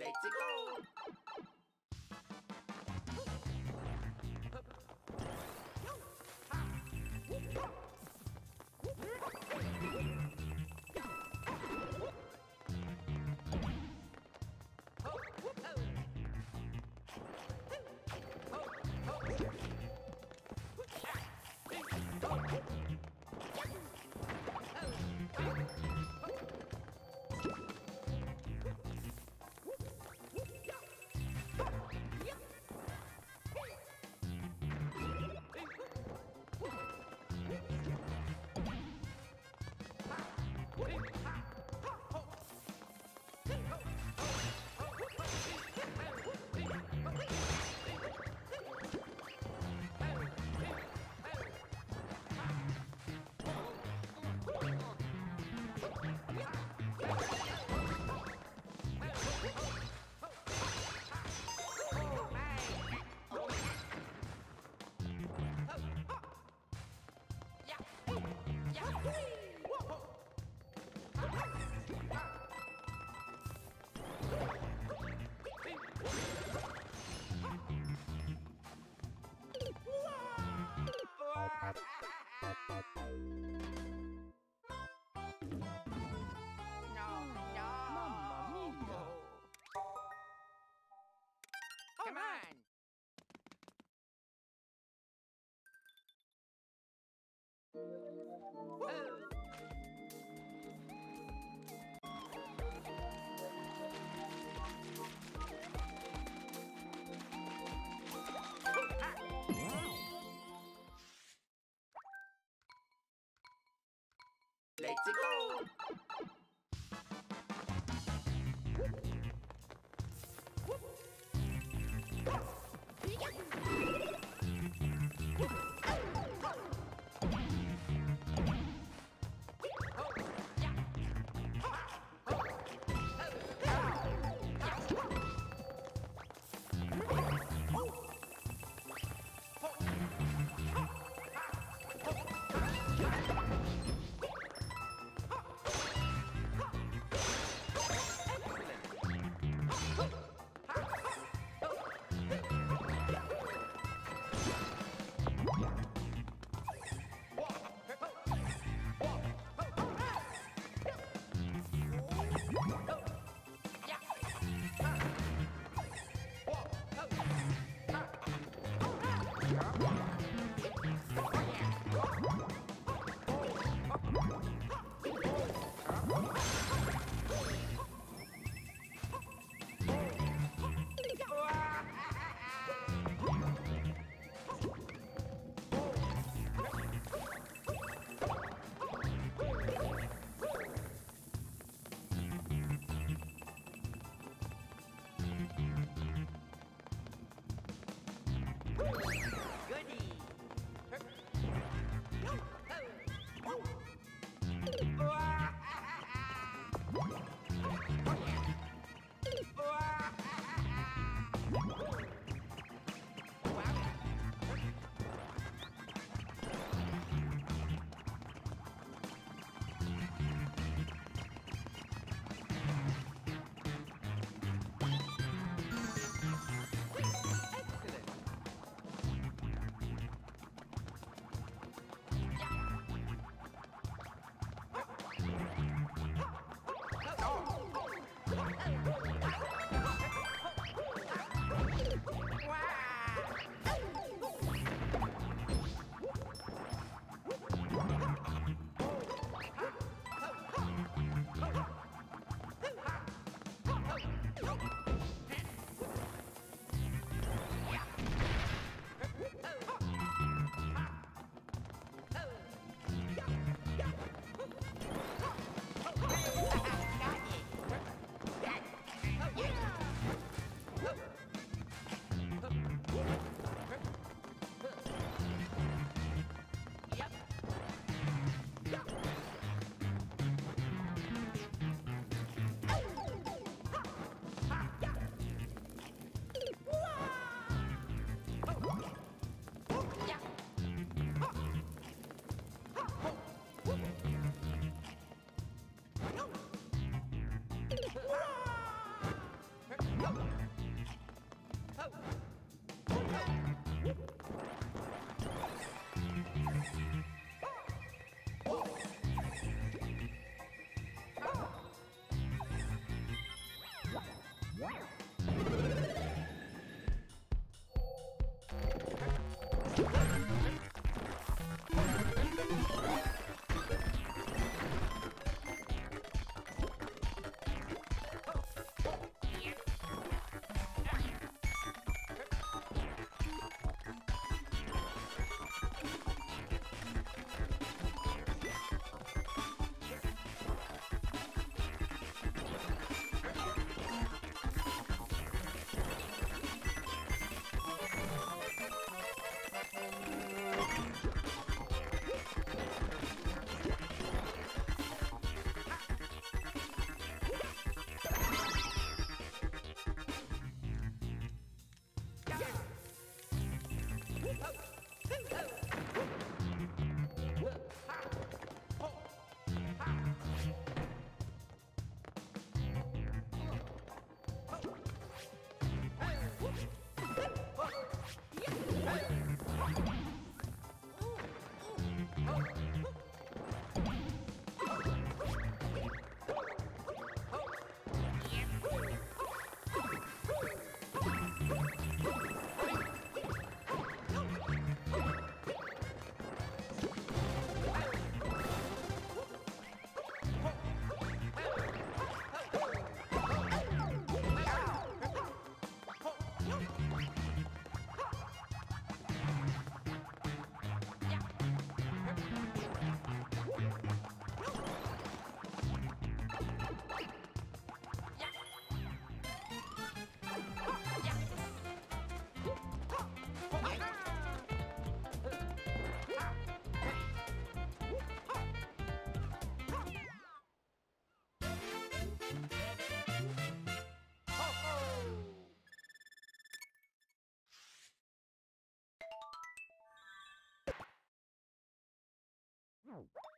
Let's go! Come on. Let's Good Wow.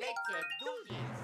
Let's uh, do this.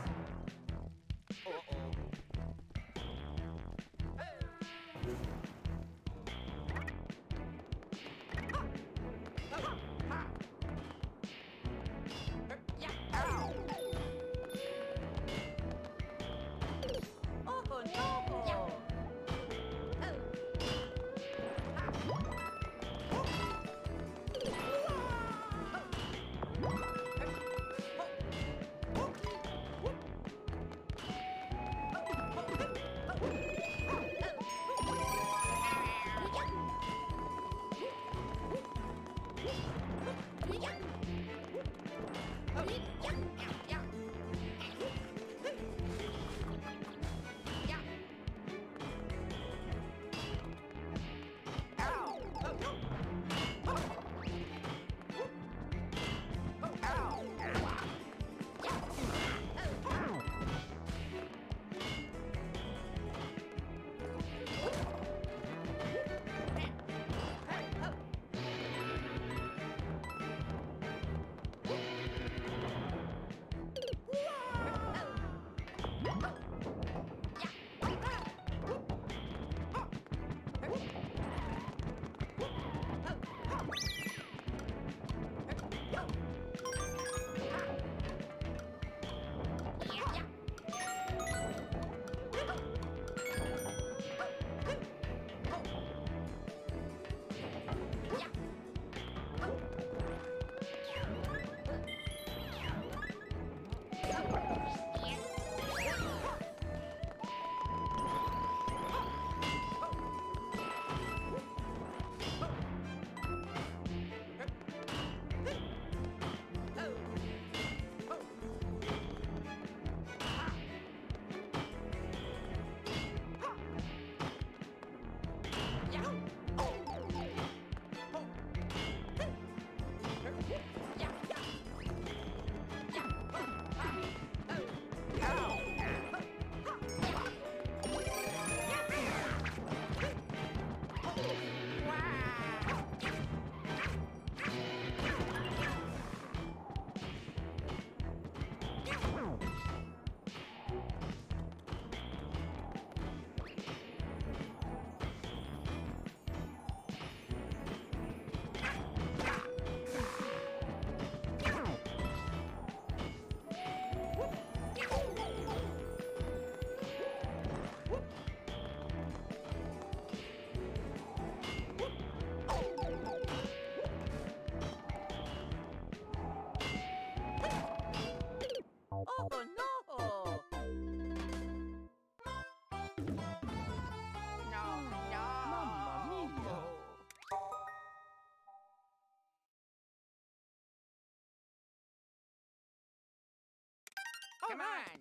Come on.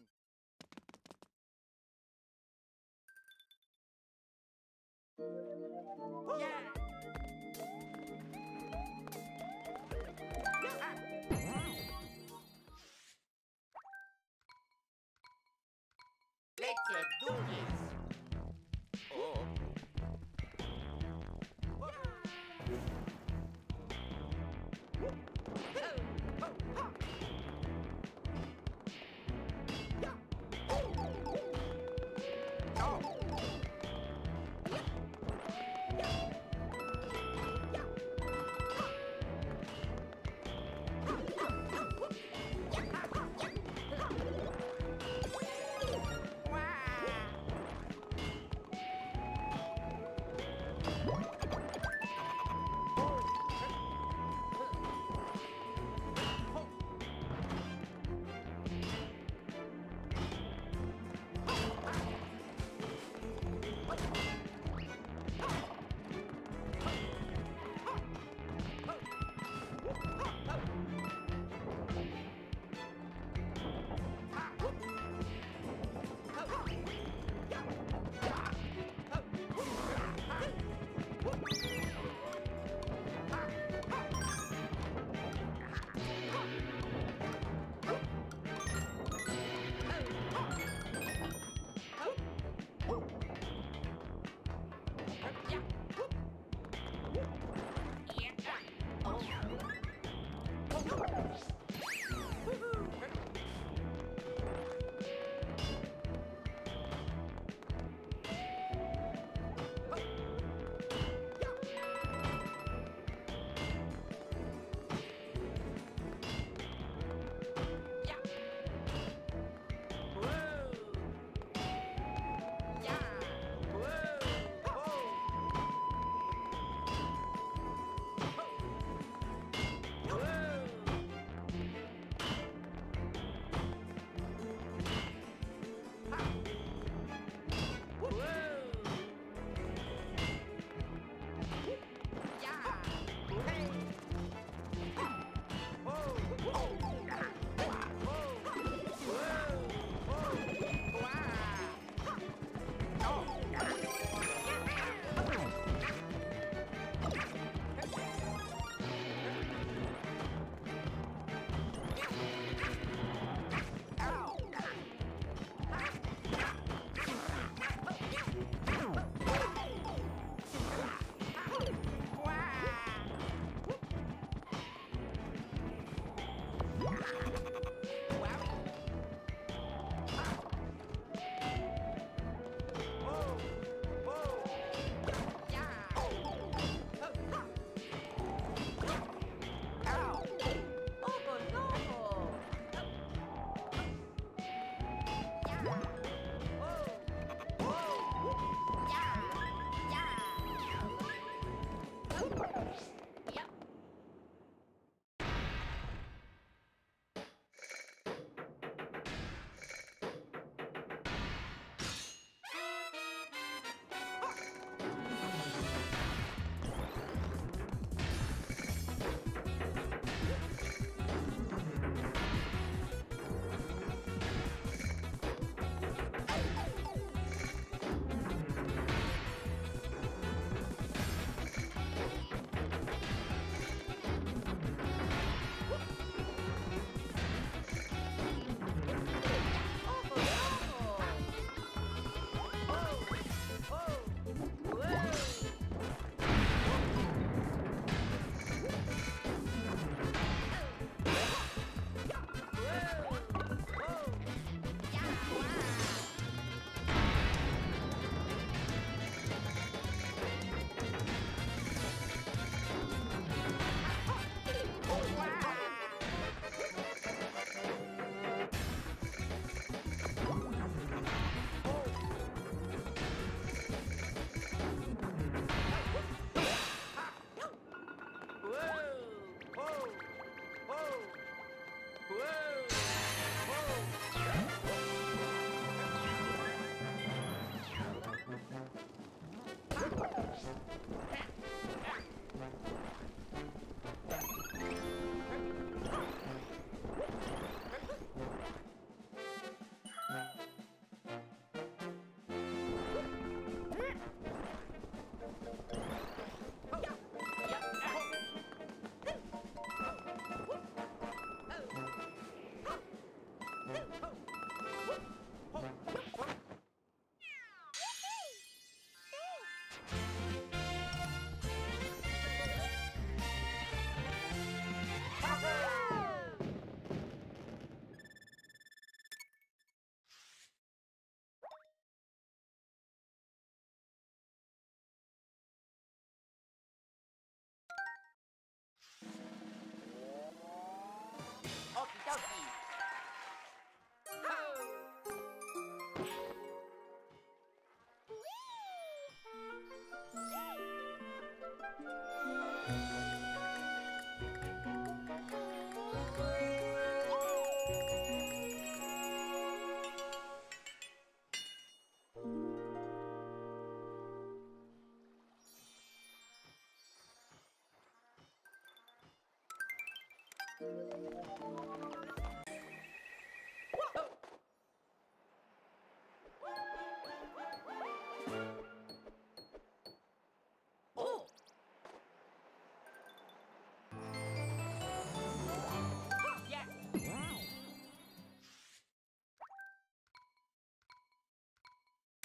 Oh. Yeah. Let's uh, do this.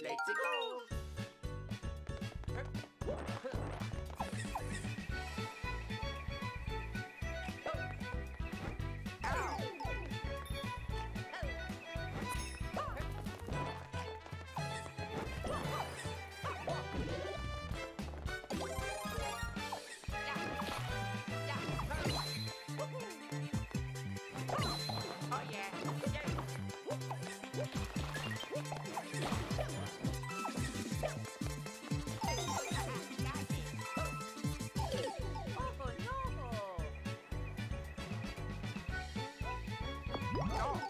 Let's go. No.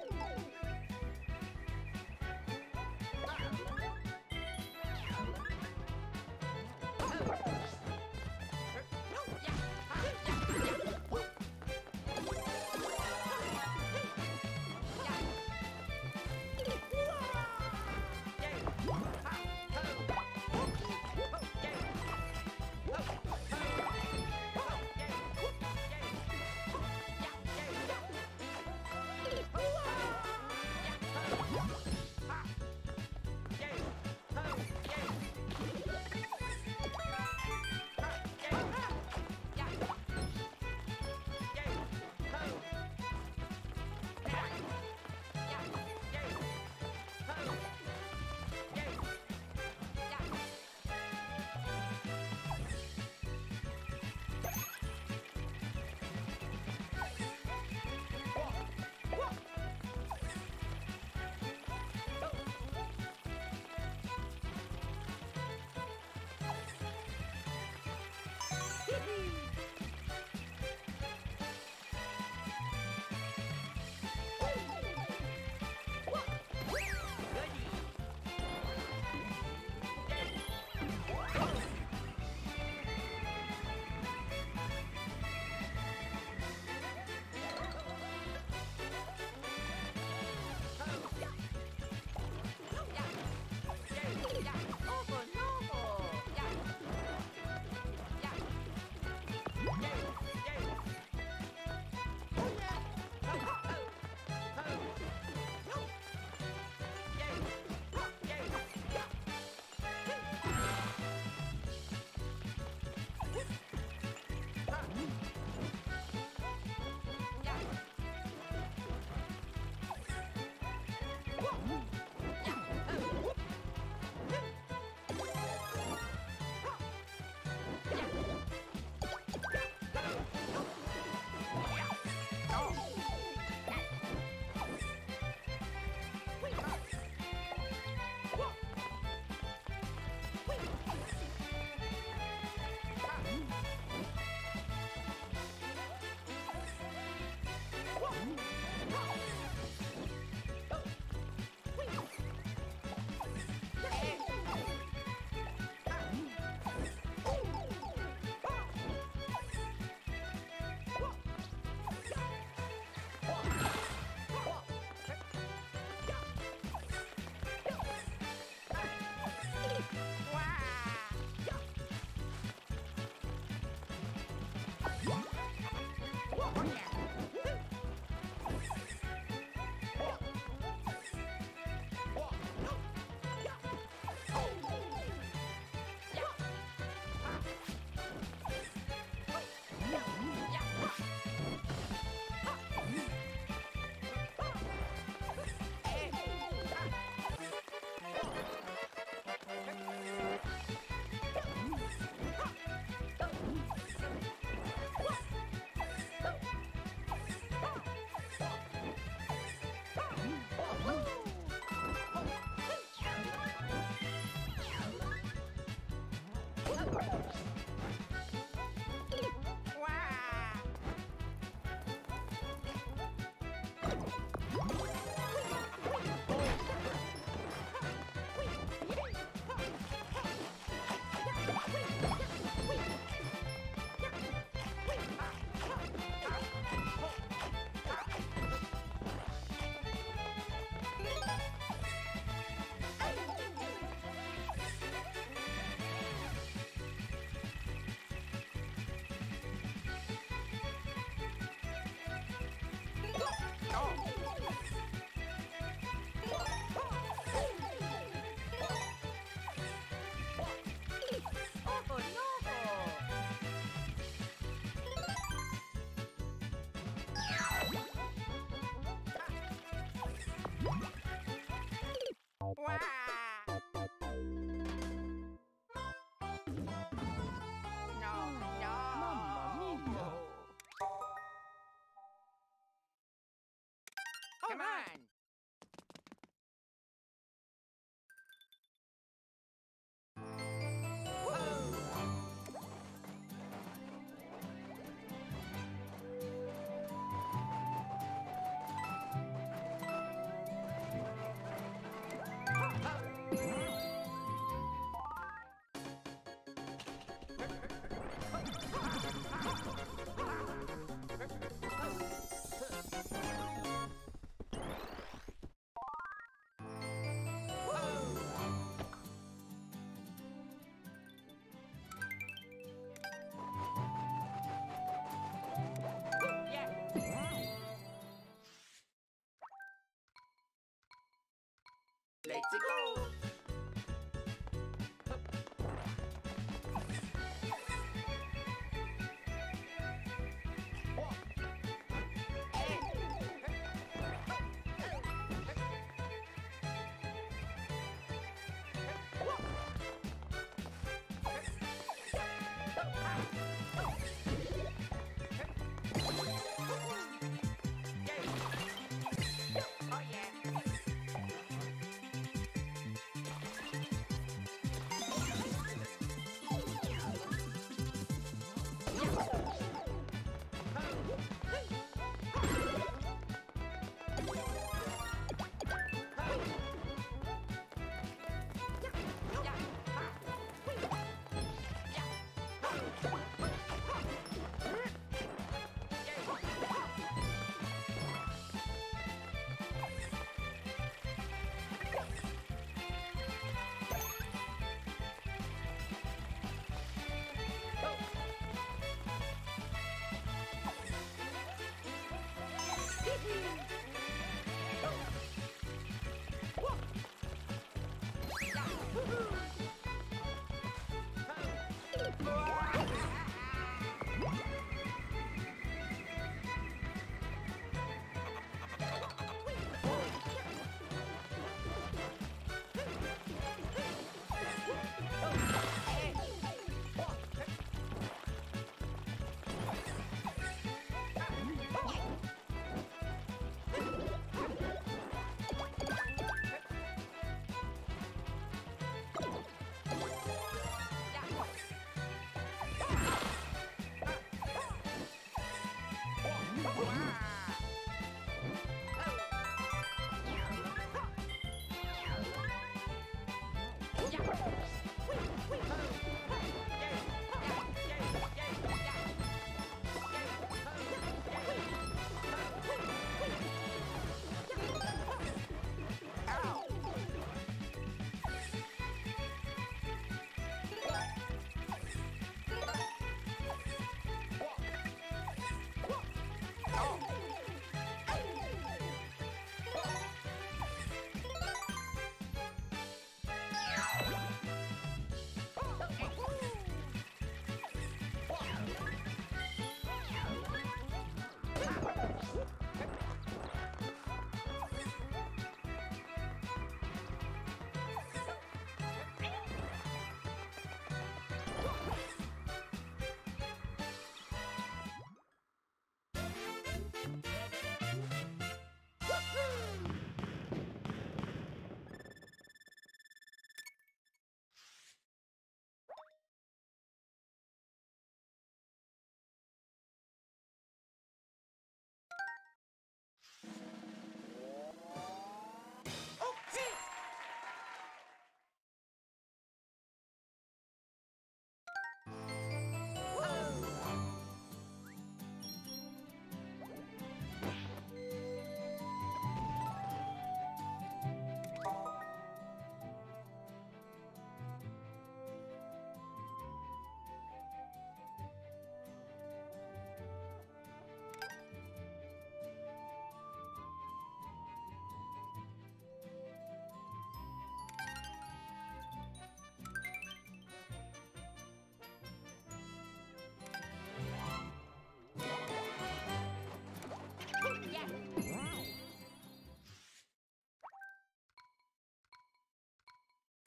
Oh Whoa. Come on. Let's go. Yeah.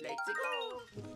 Let's go.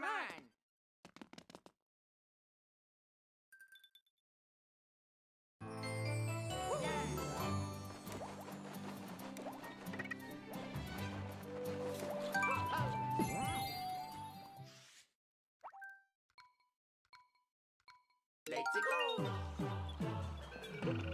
Come on. Let's go.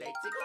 Let's go!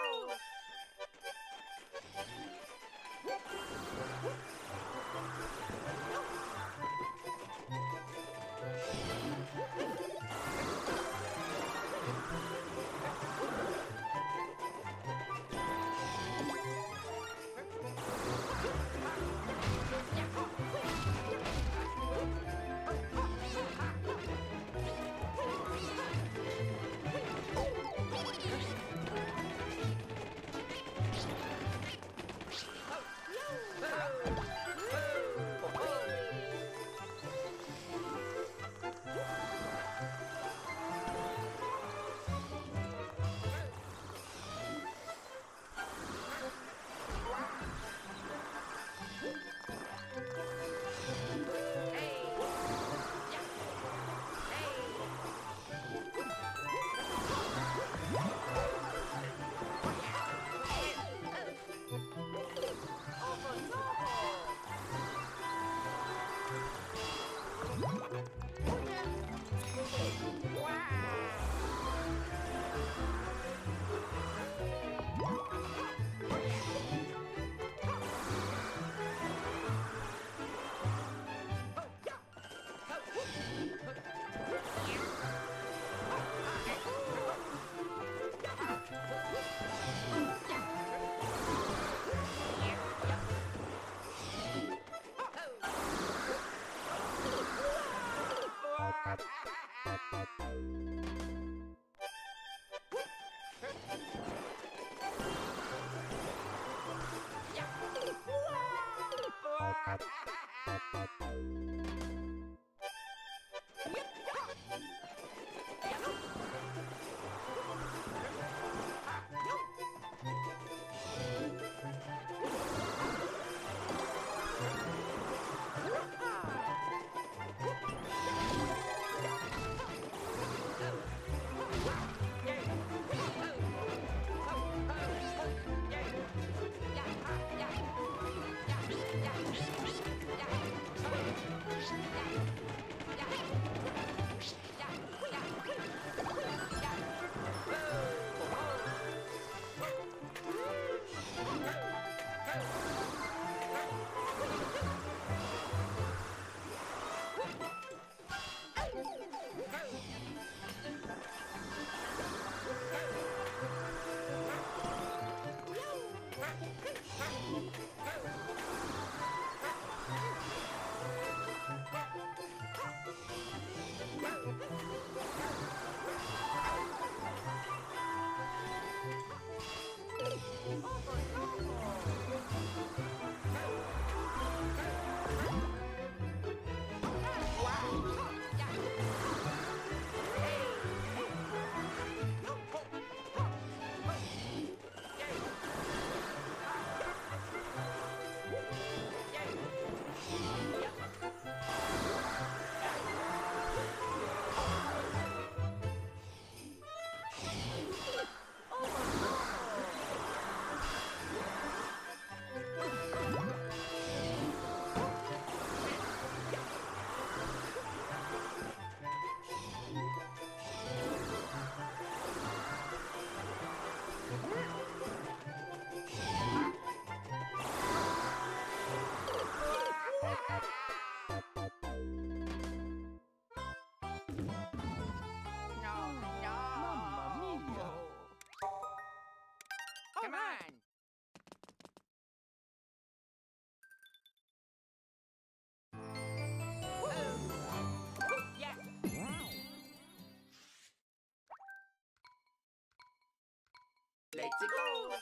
Let's go.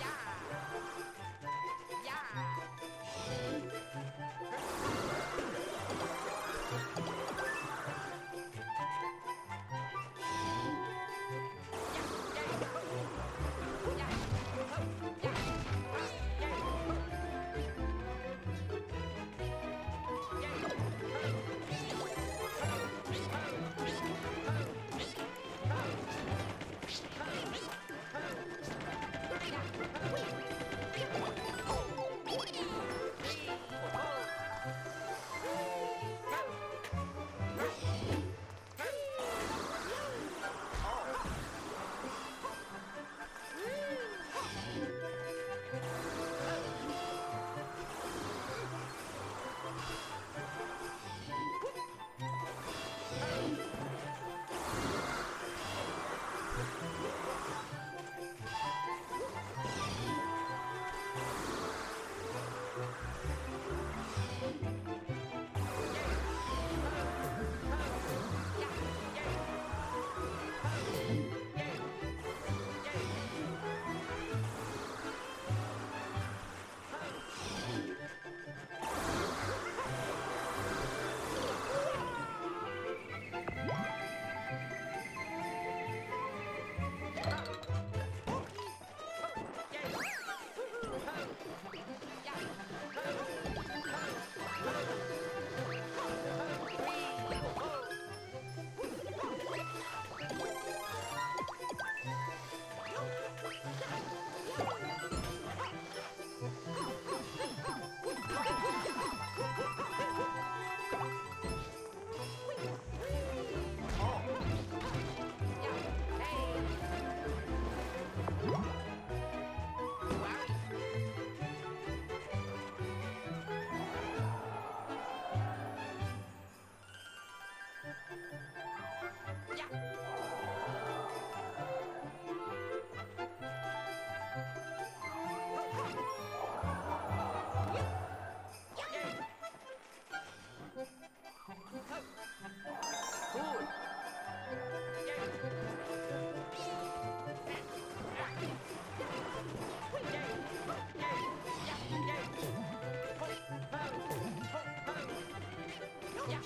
Yeah.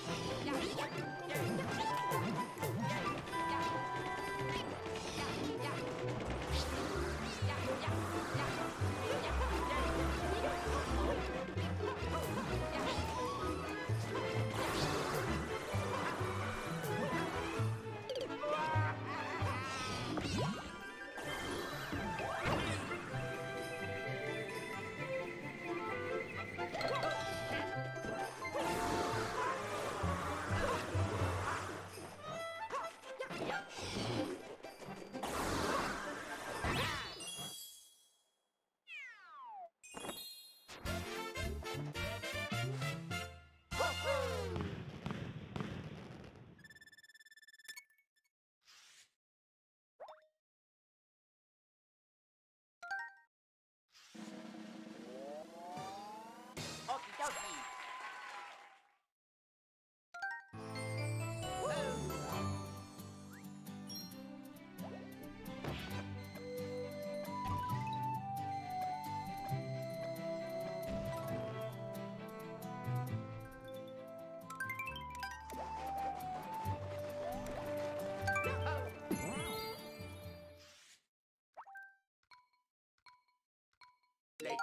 Yeah.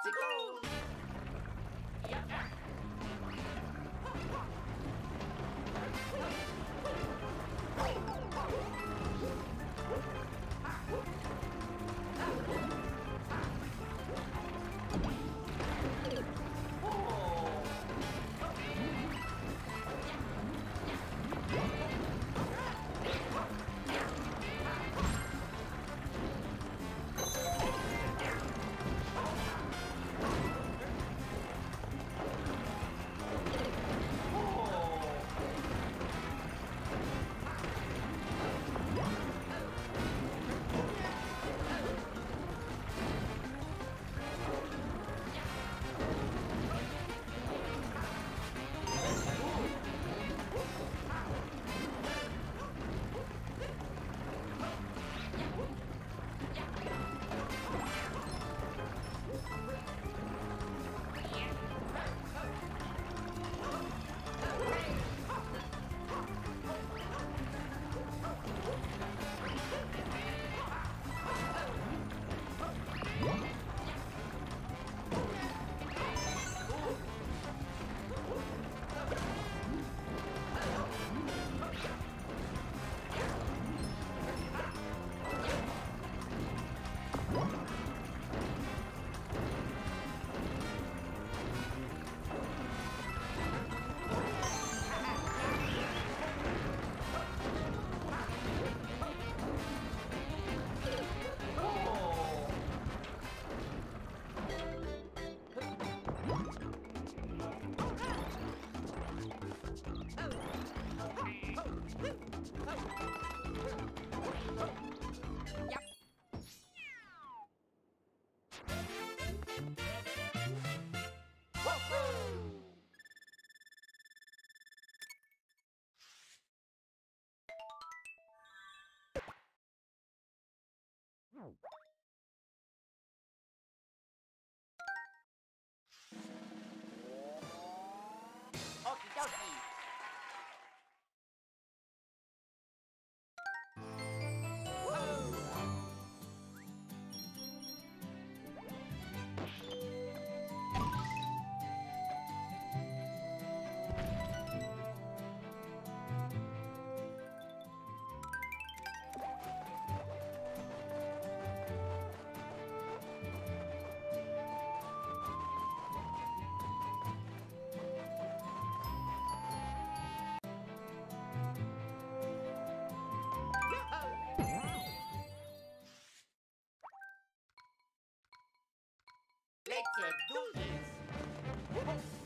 チゴー Let's do this.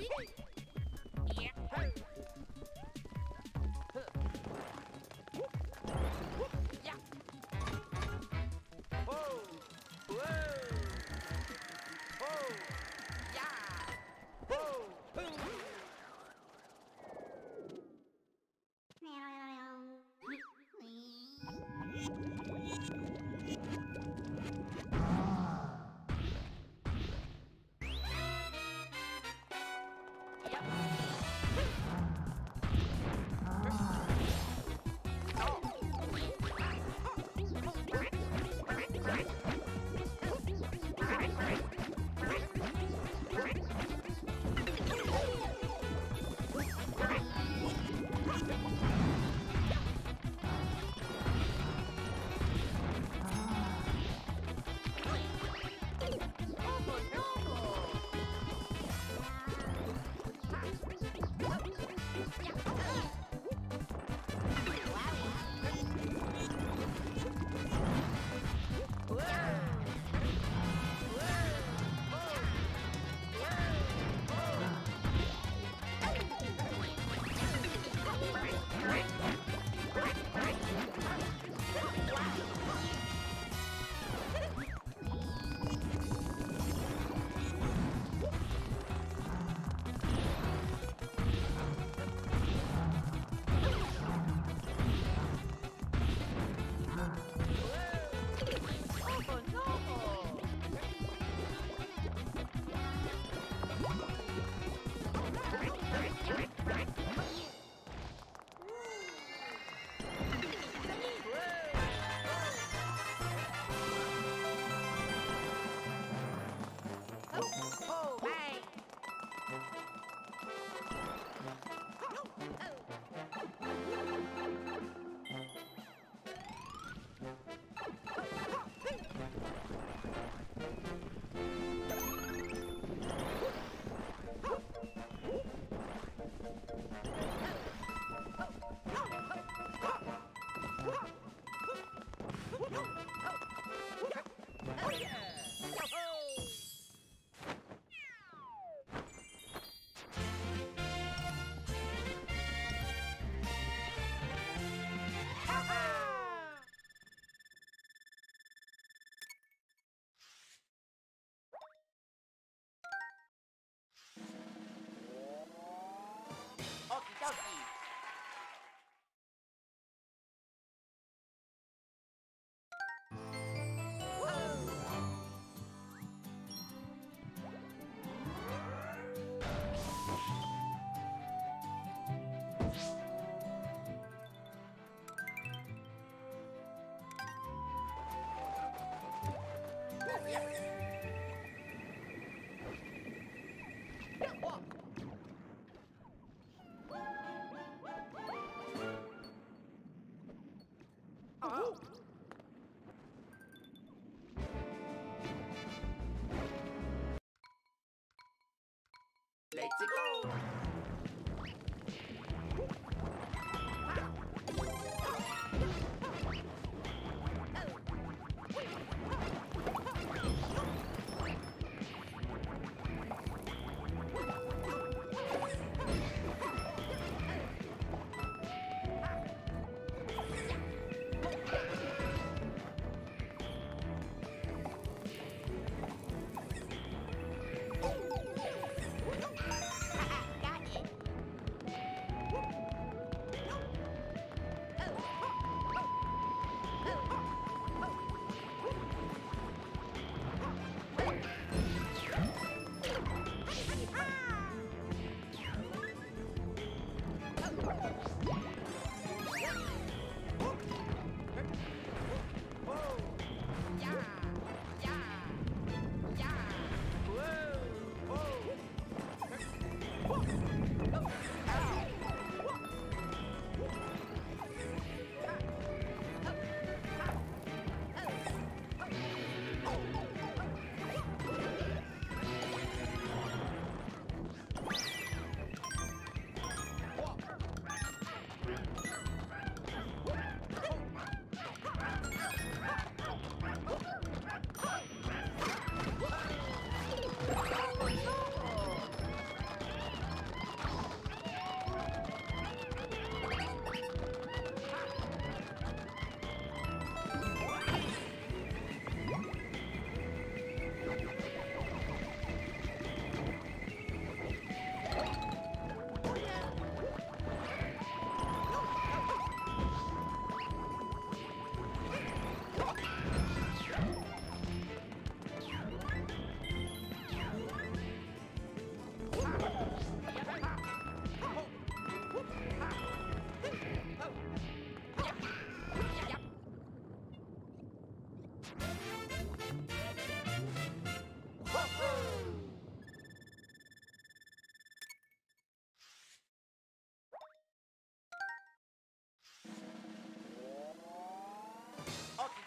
Yeah.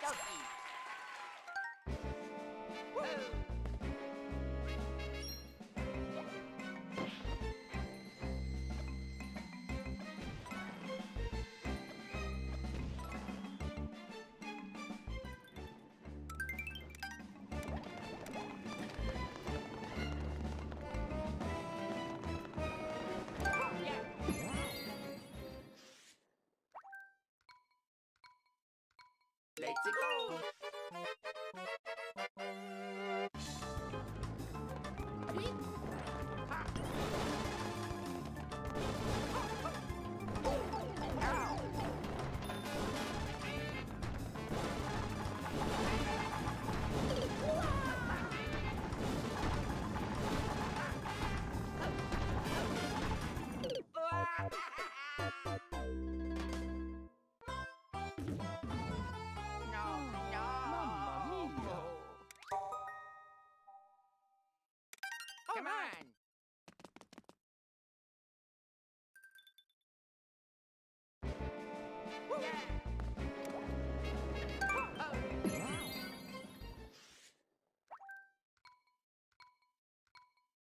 Dokie. Let's go! Come on.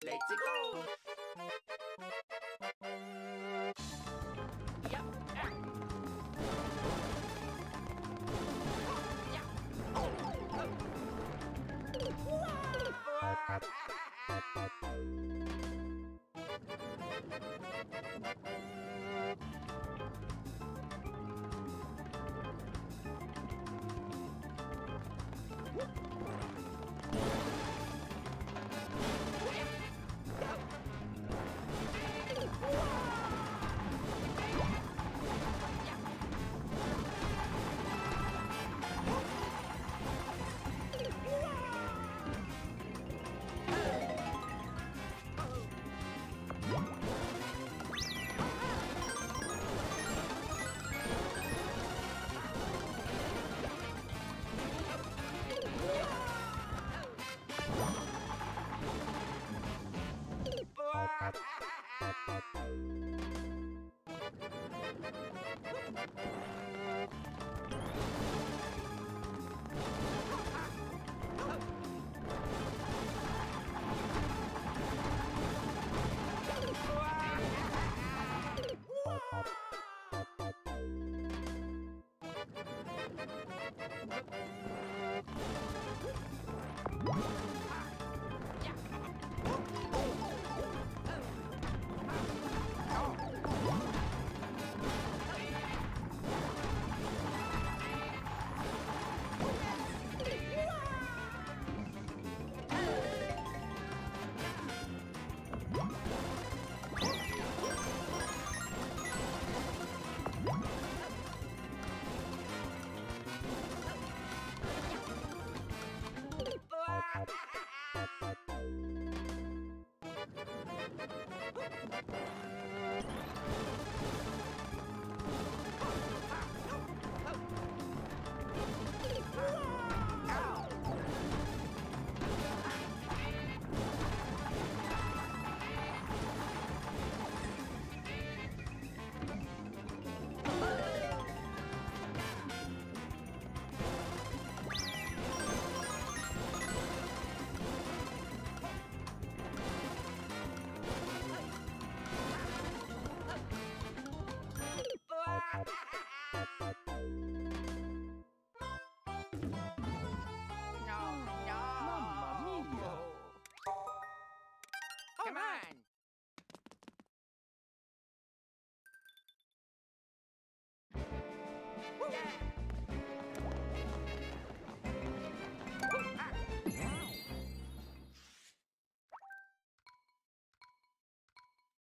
Let's go.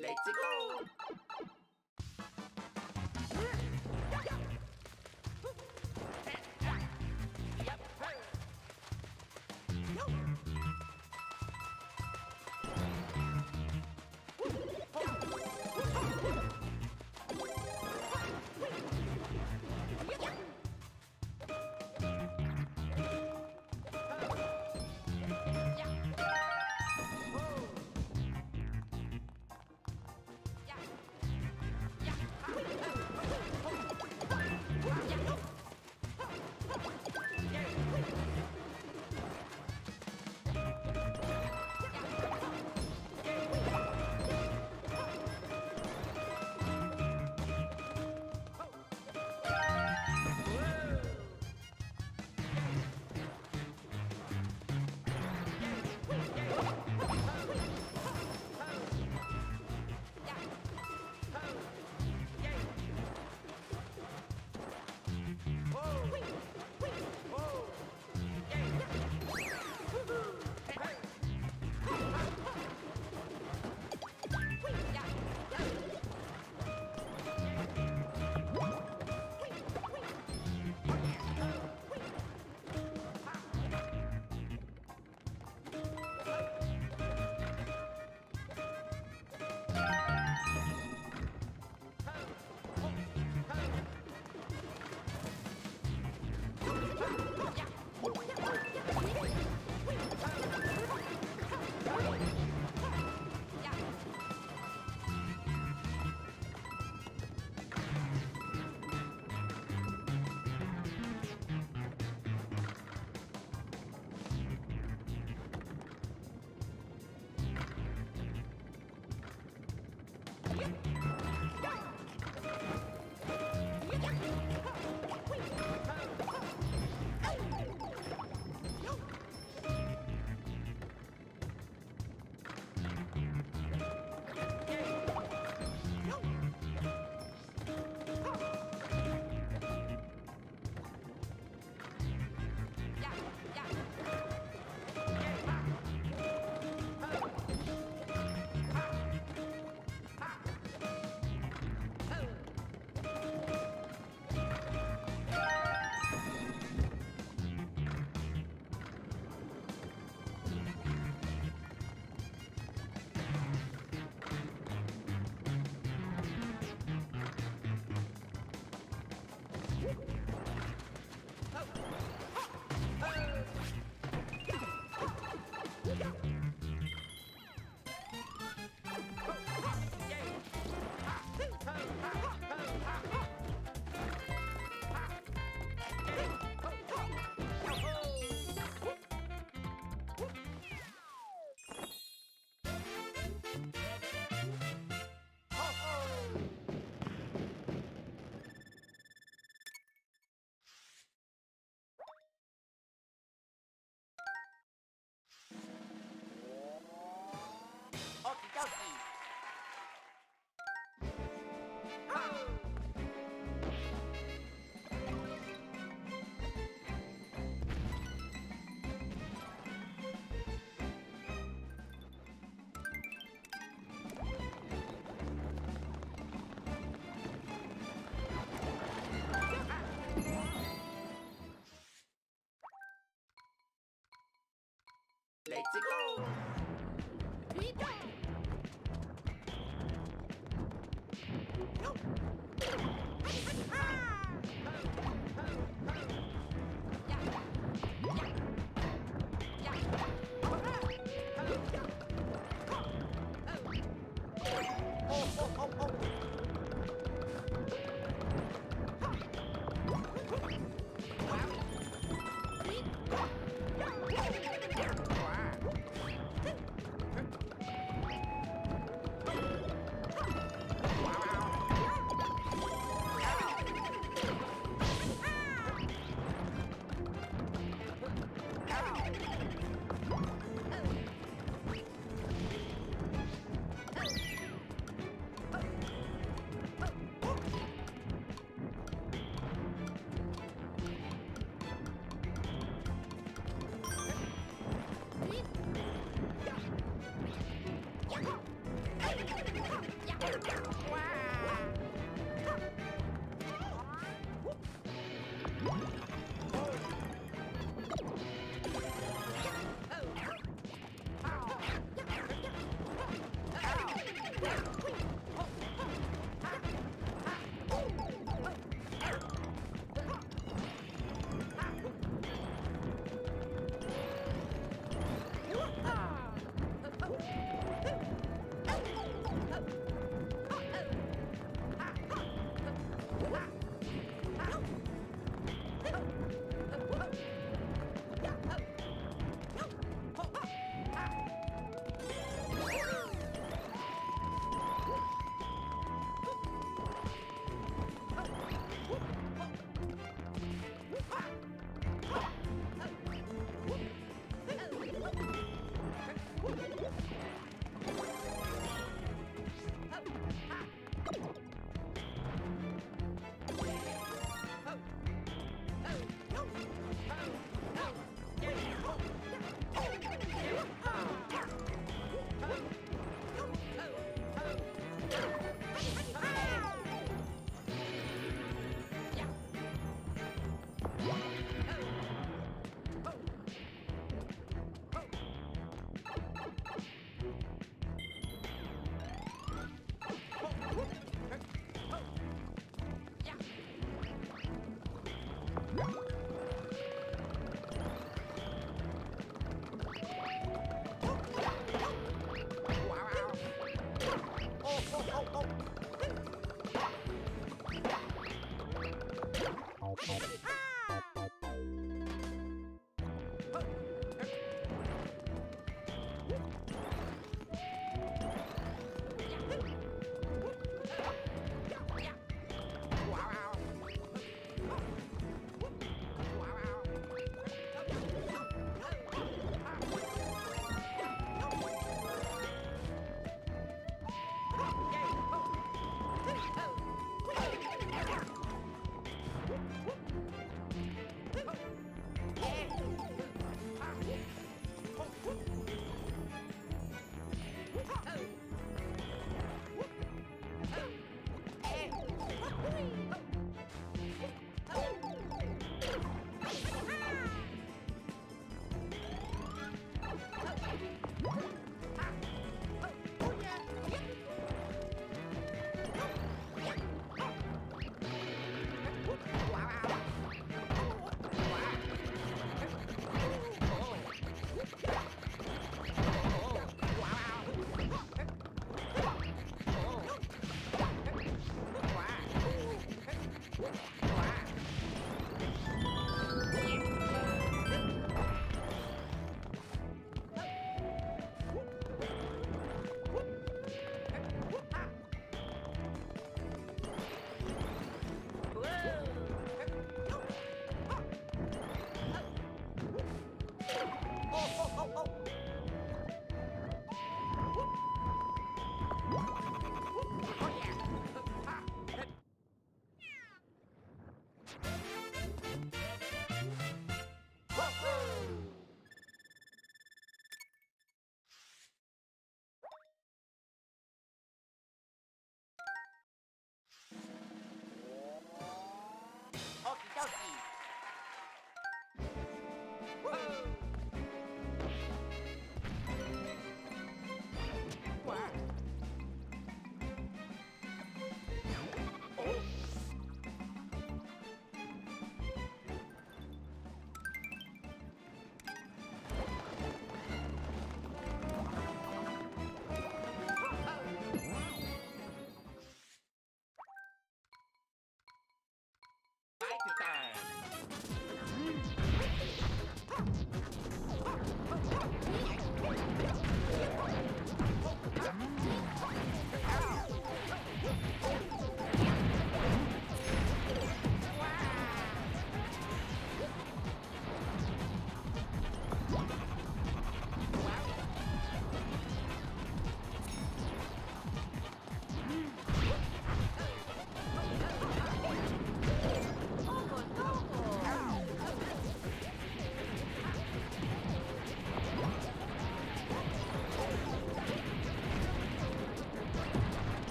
Let's go. Let's go.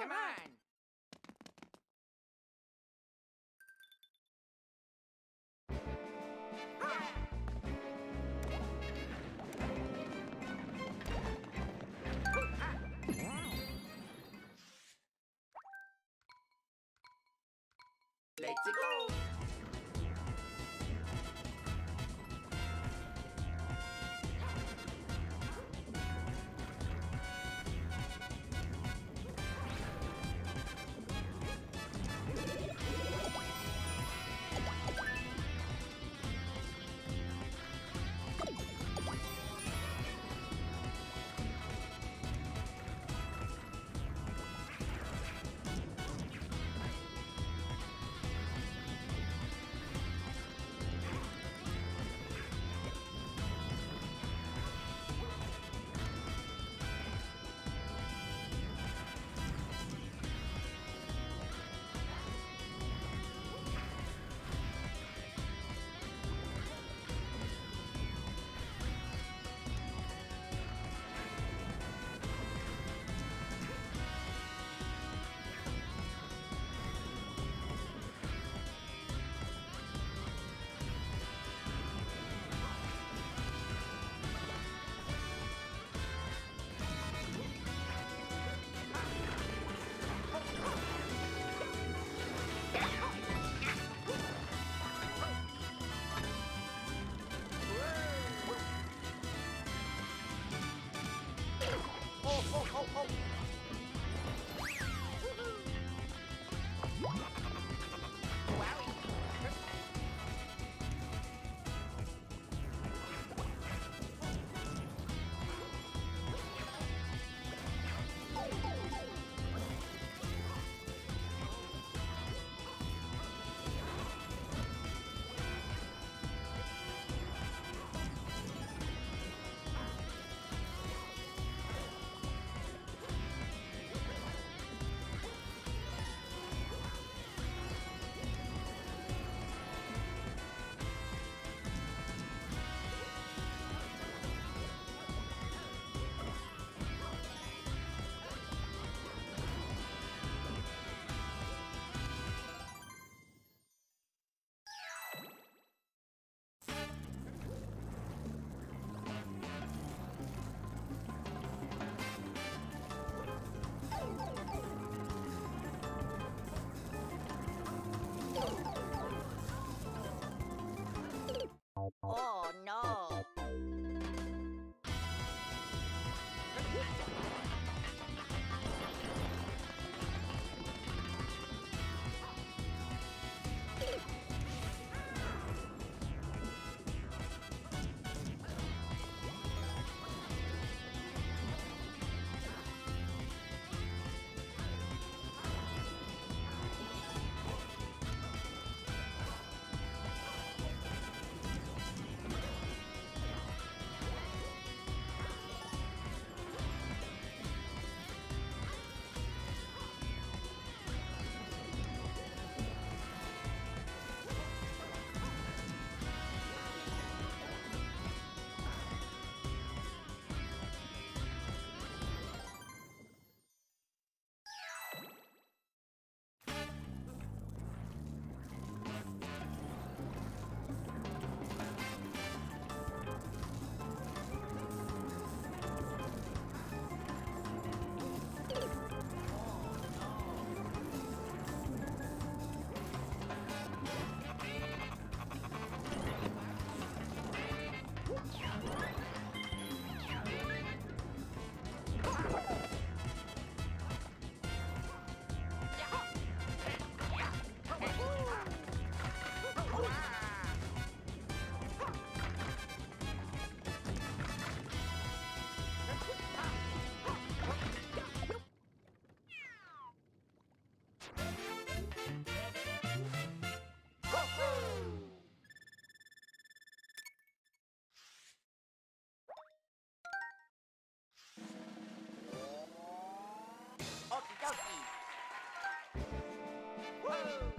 Come on. Let's go. Okie dokie. Woo!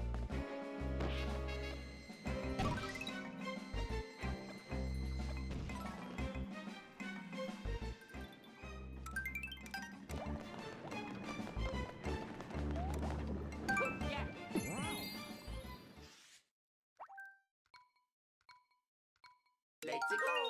Let's go.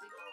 Let's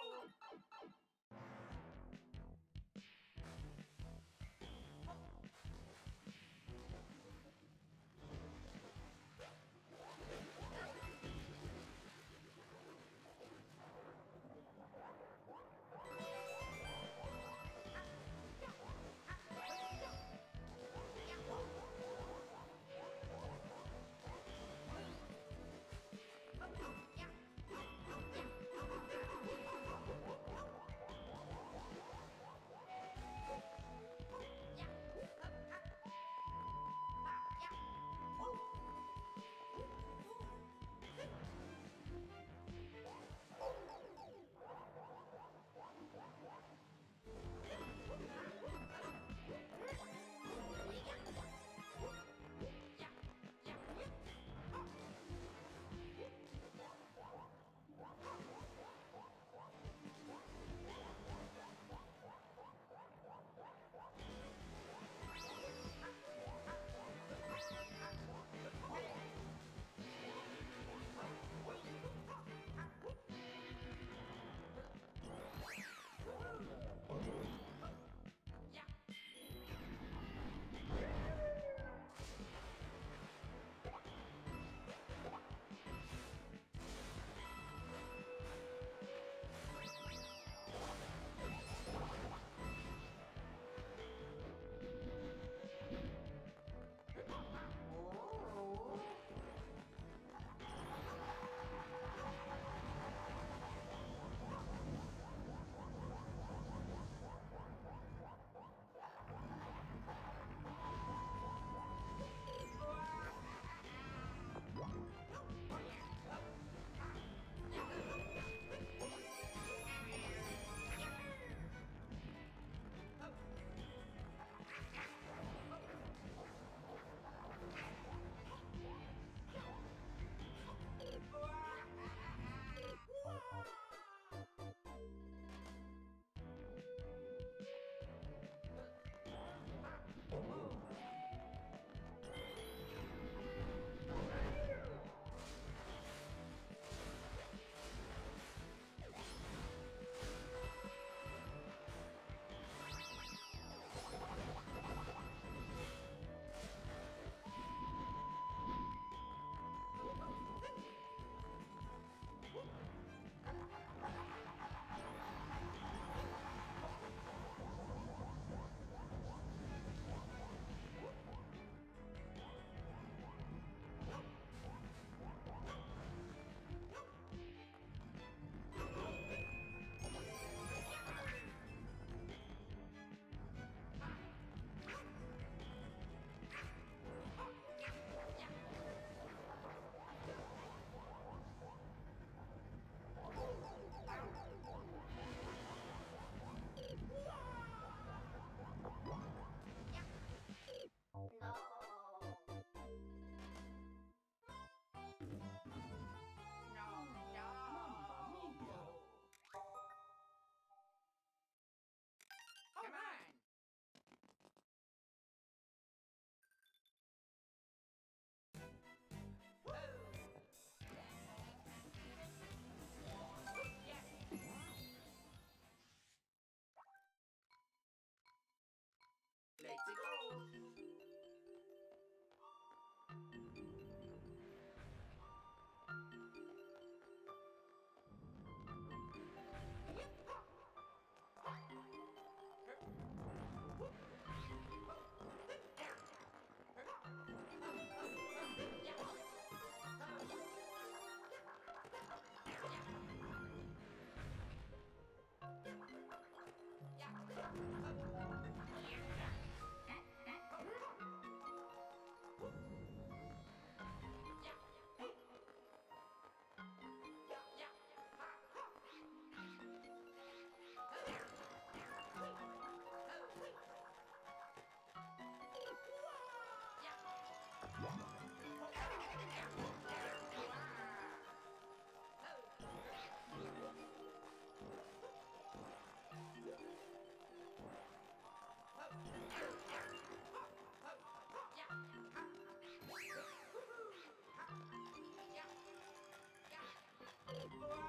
Oh,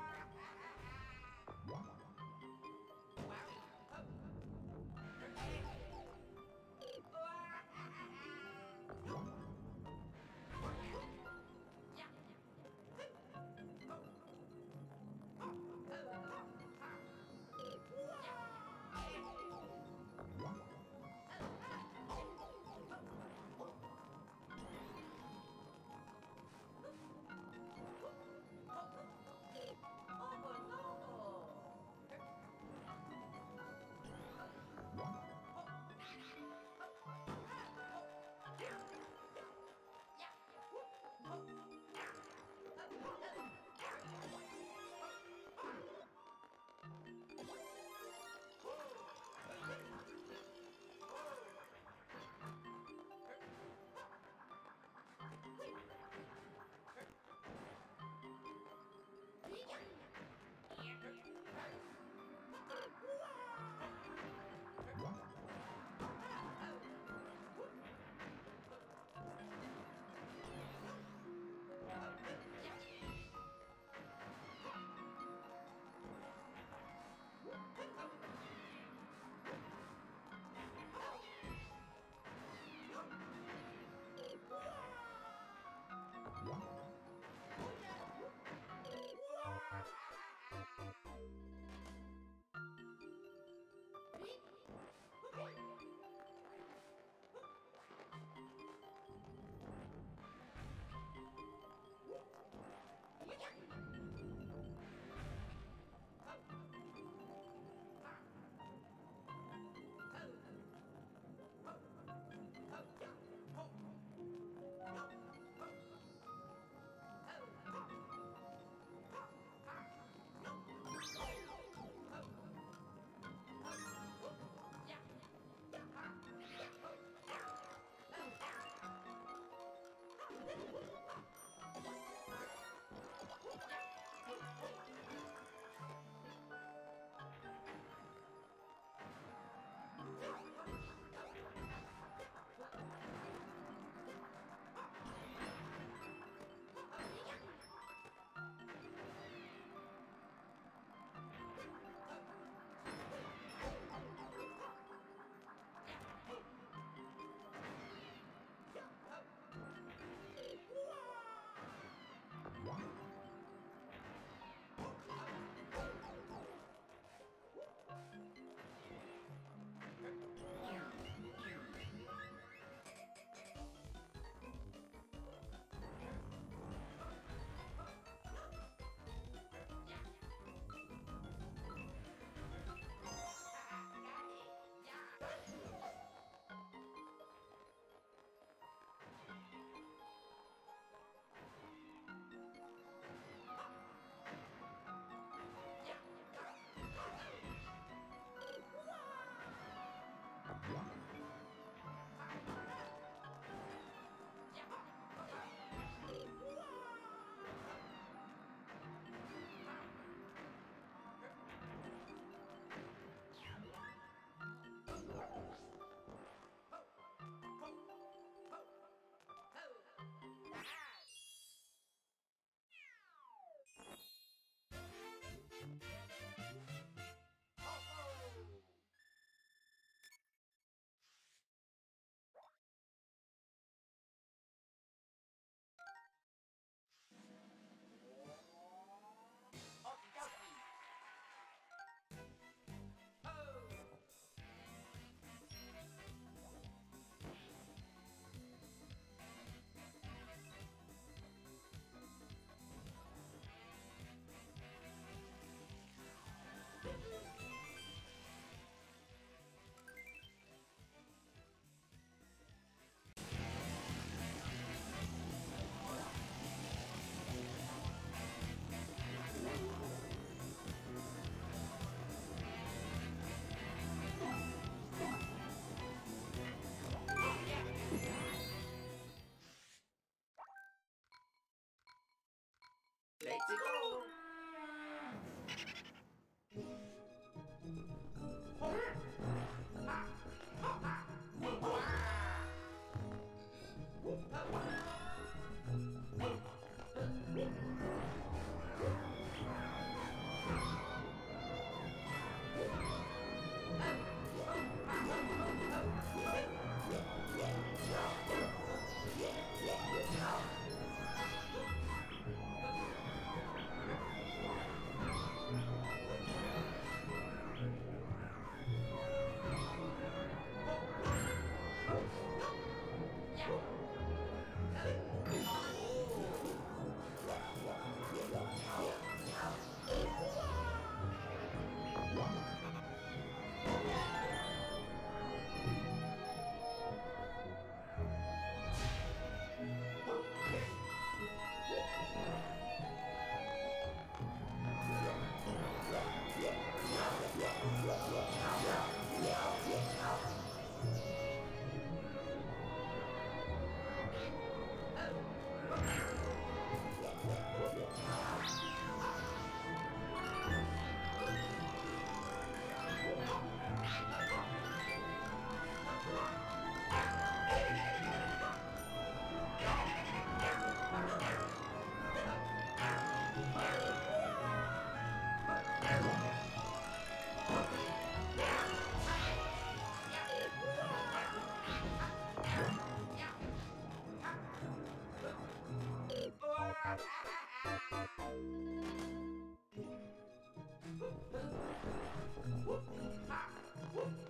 Let's go! Whoop! Ha! Whoop!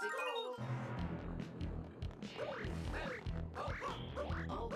Oh! oh, oh, oh.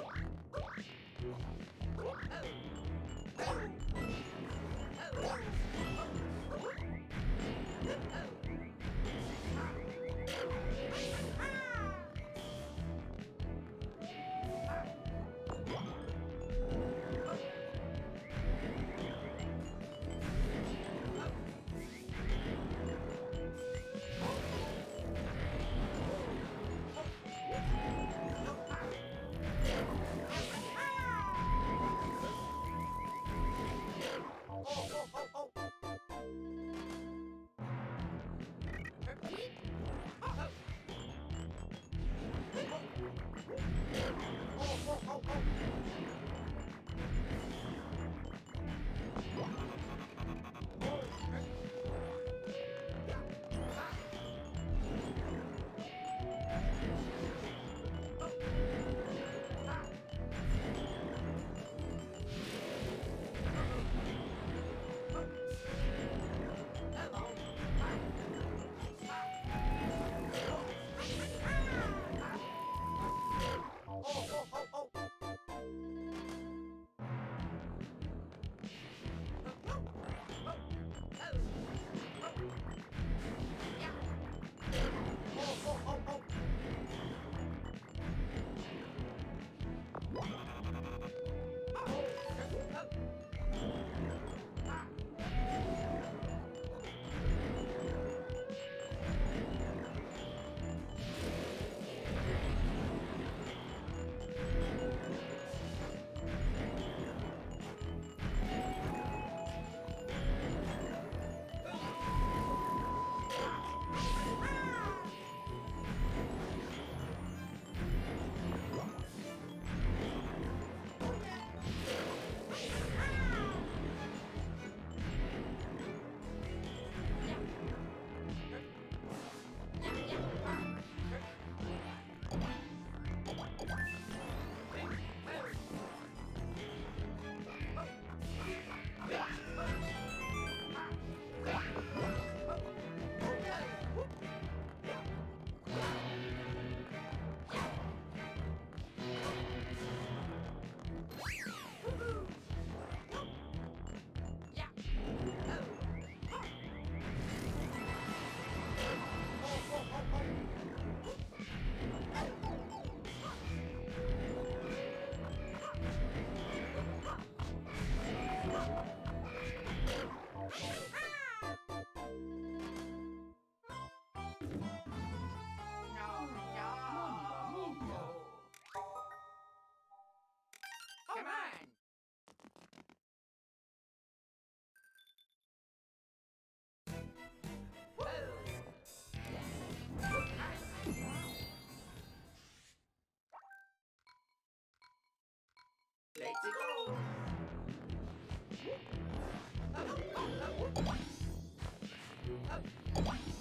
Oh my.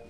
Yeah.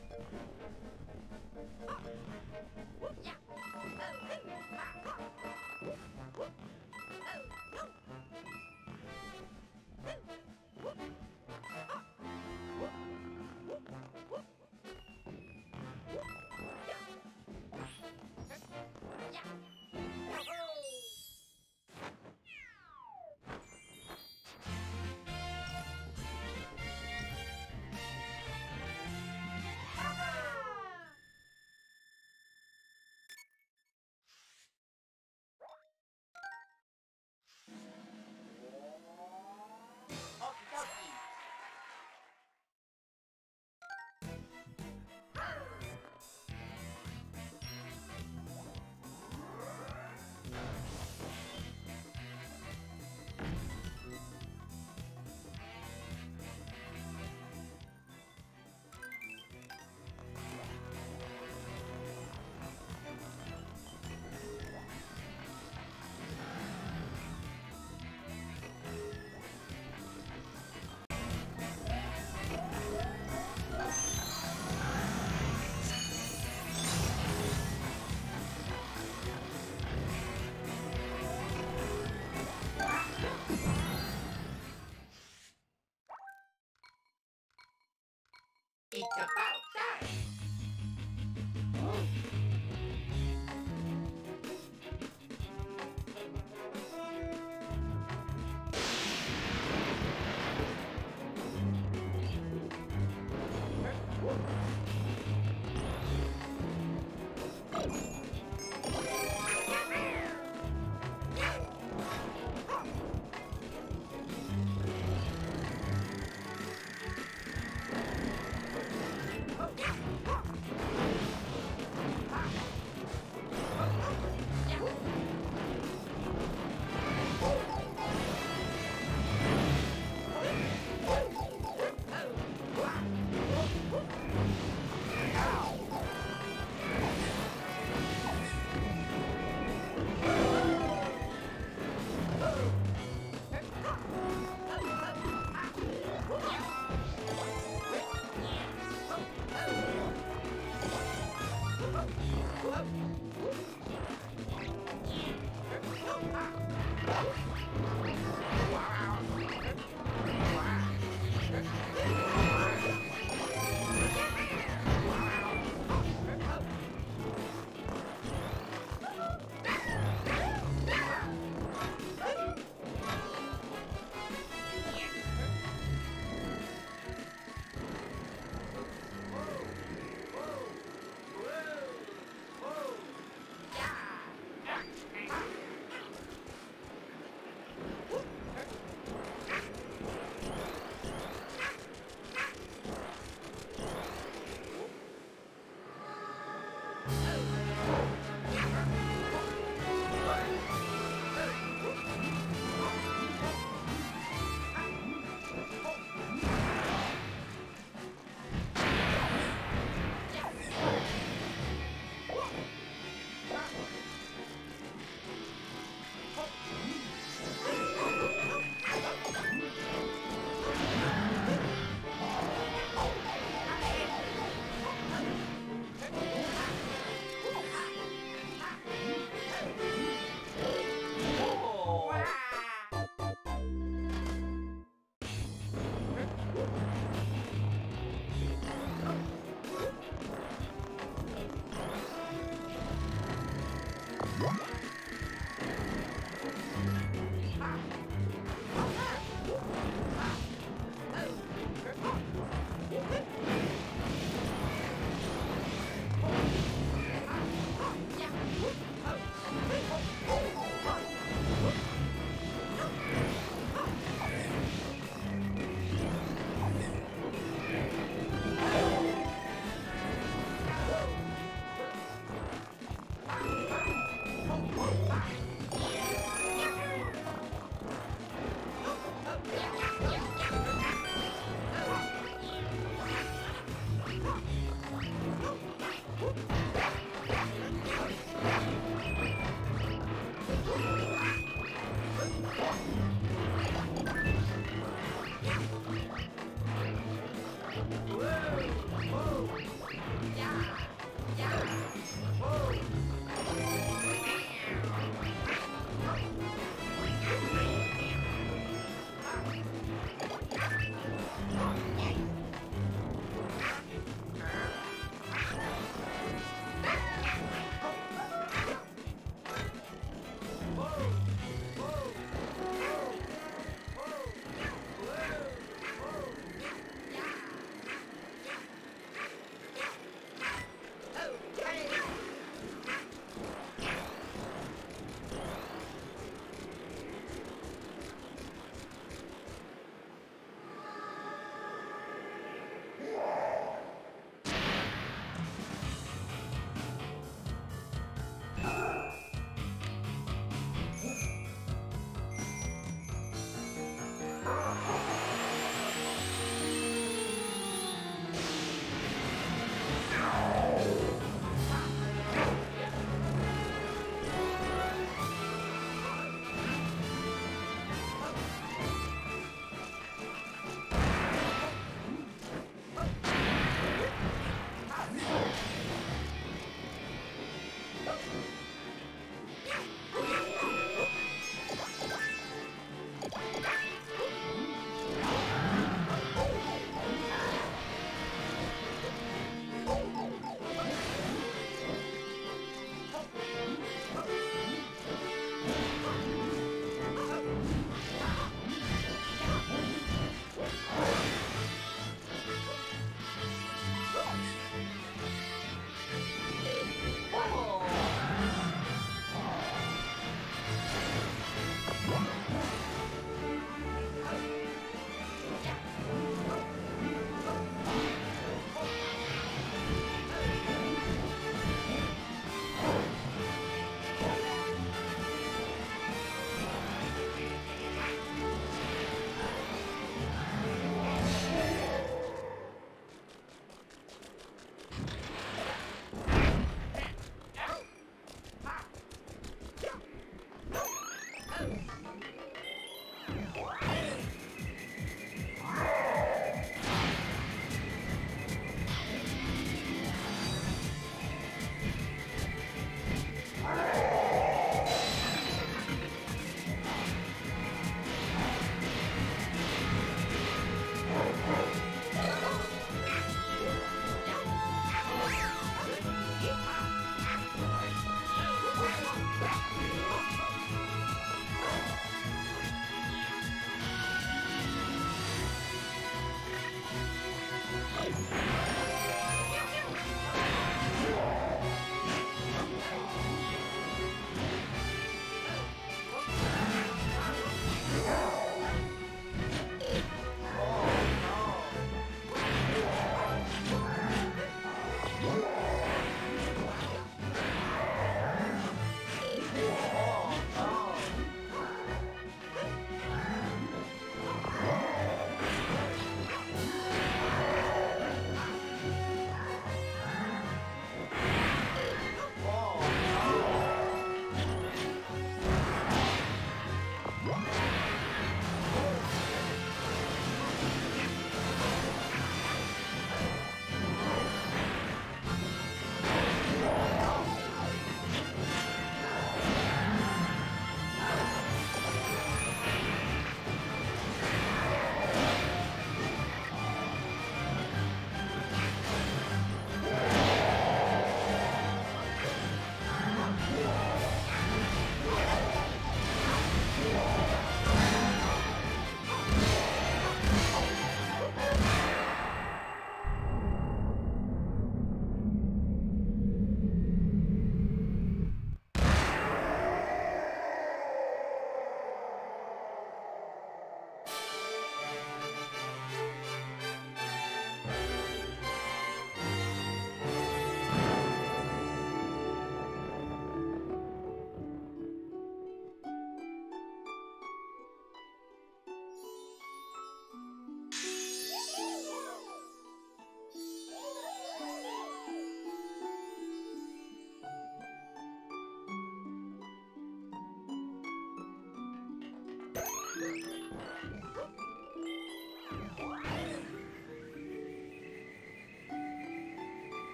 จ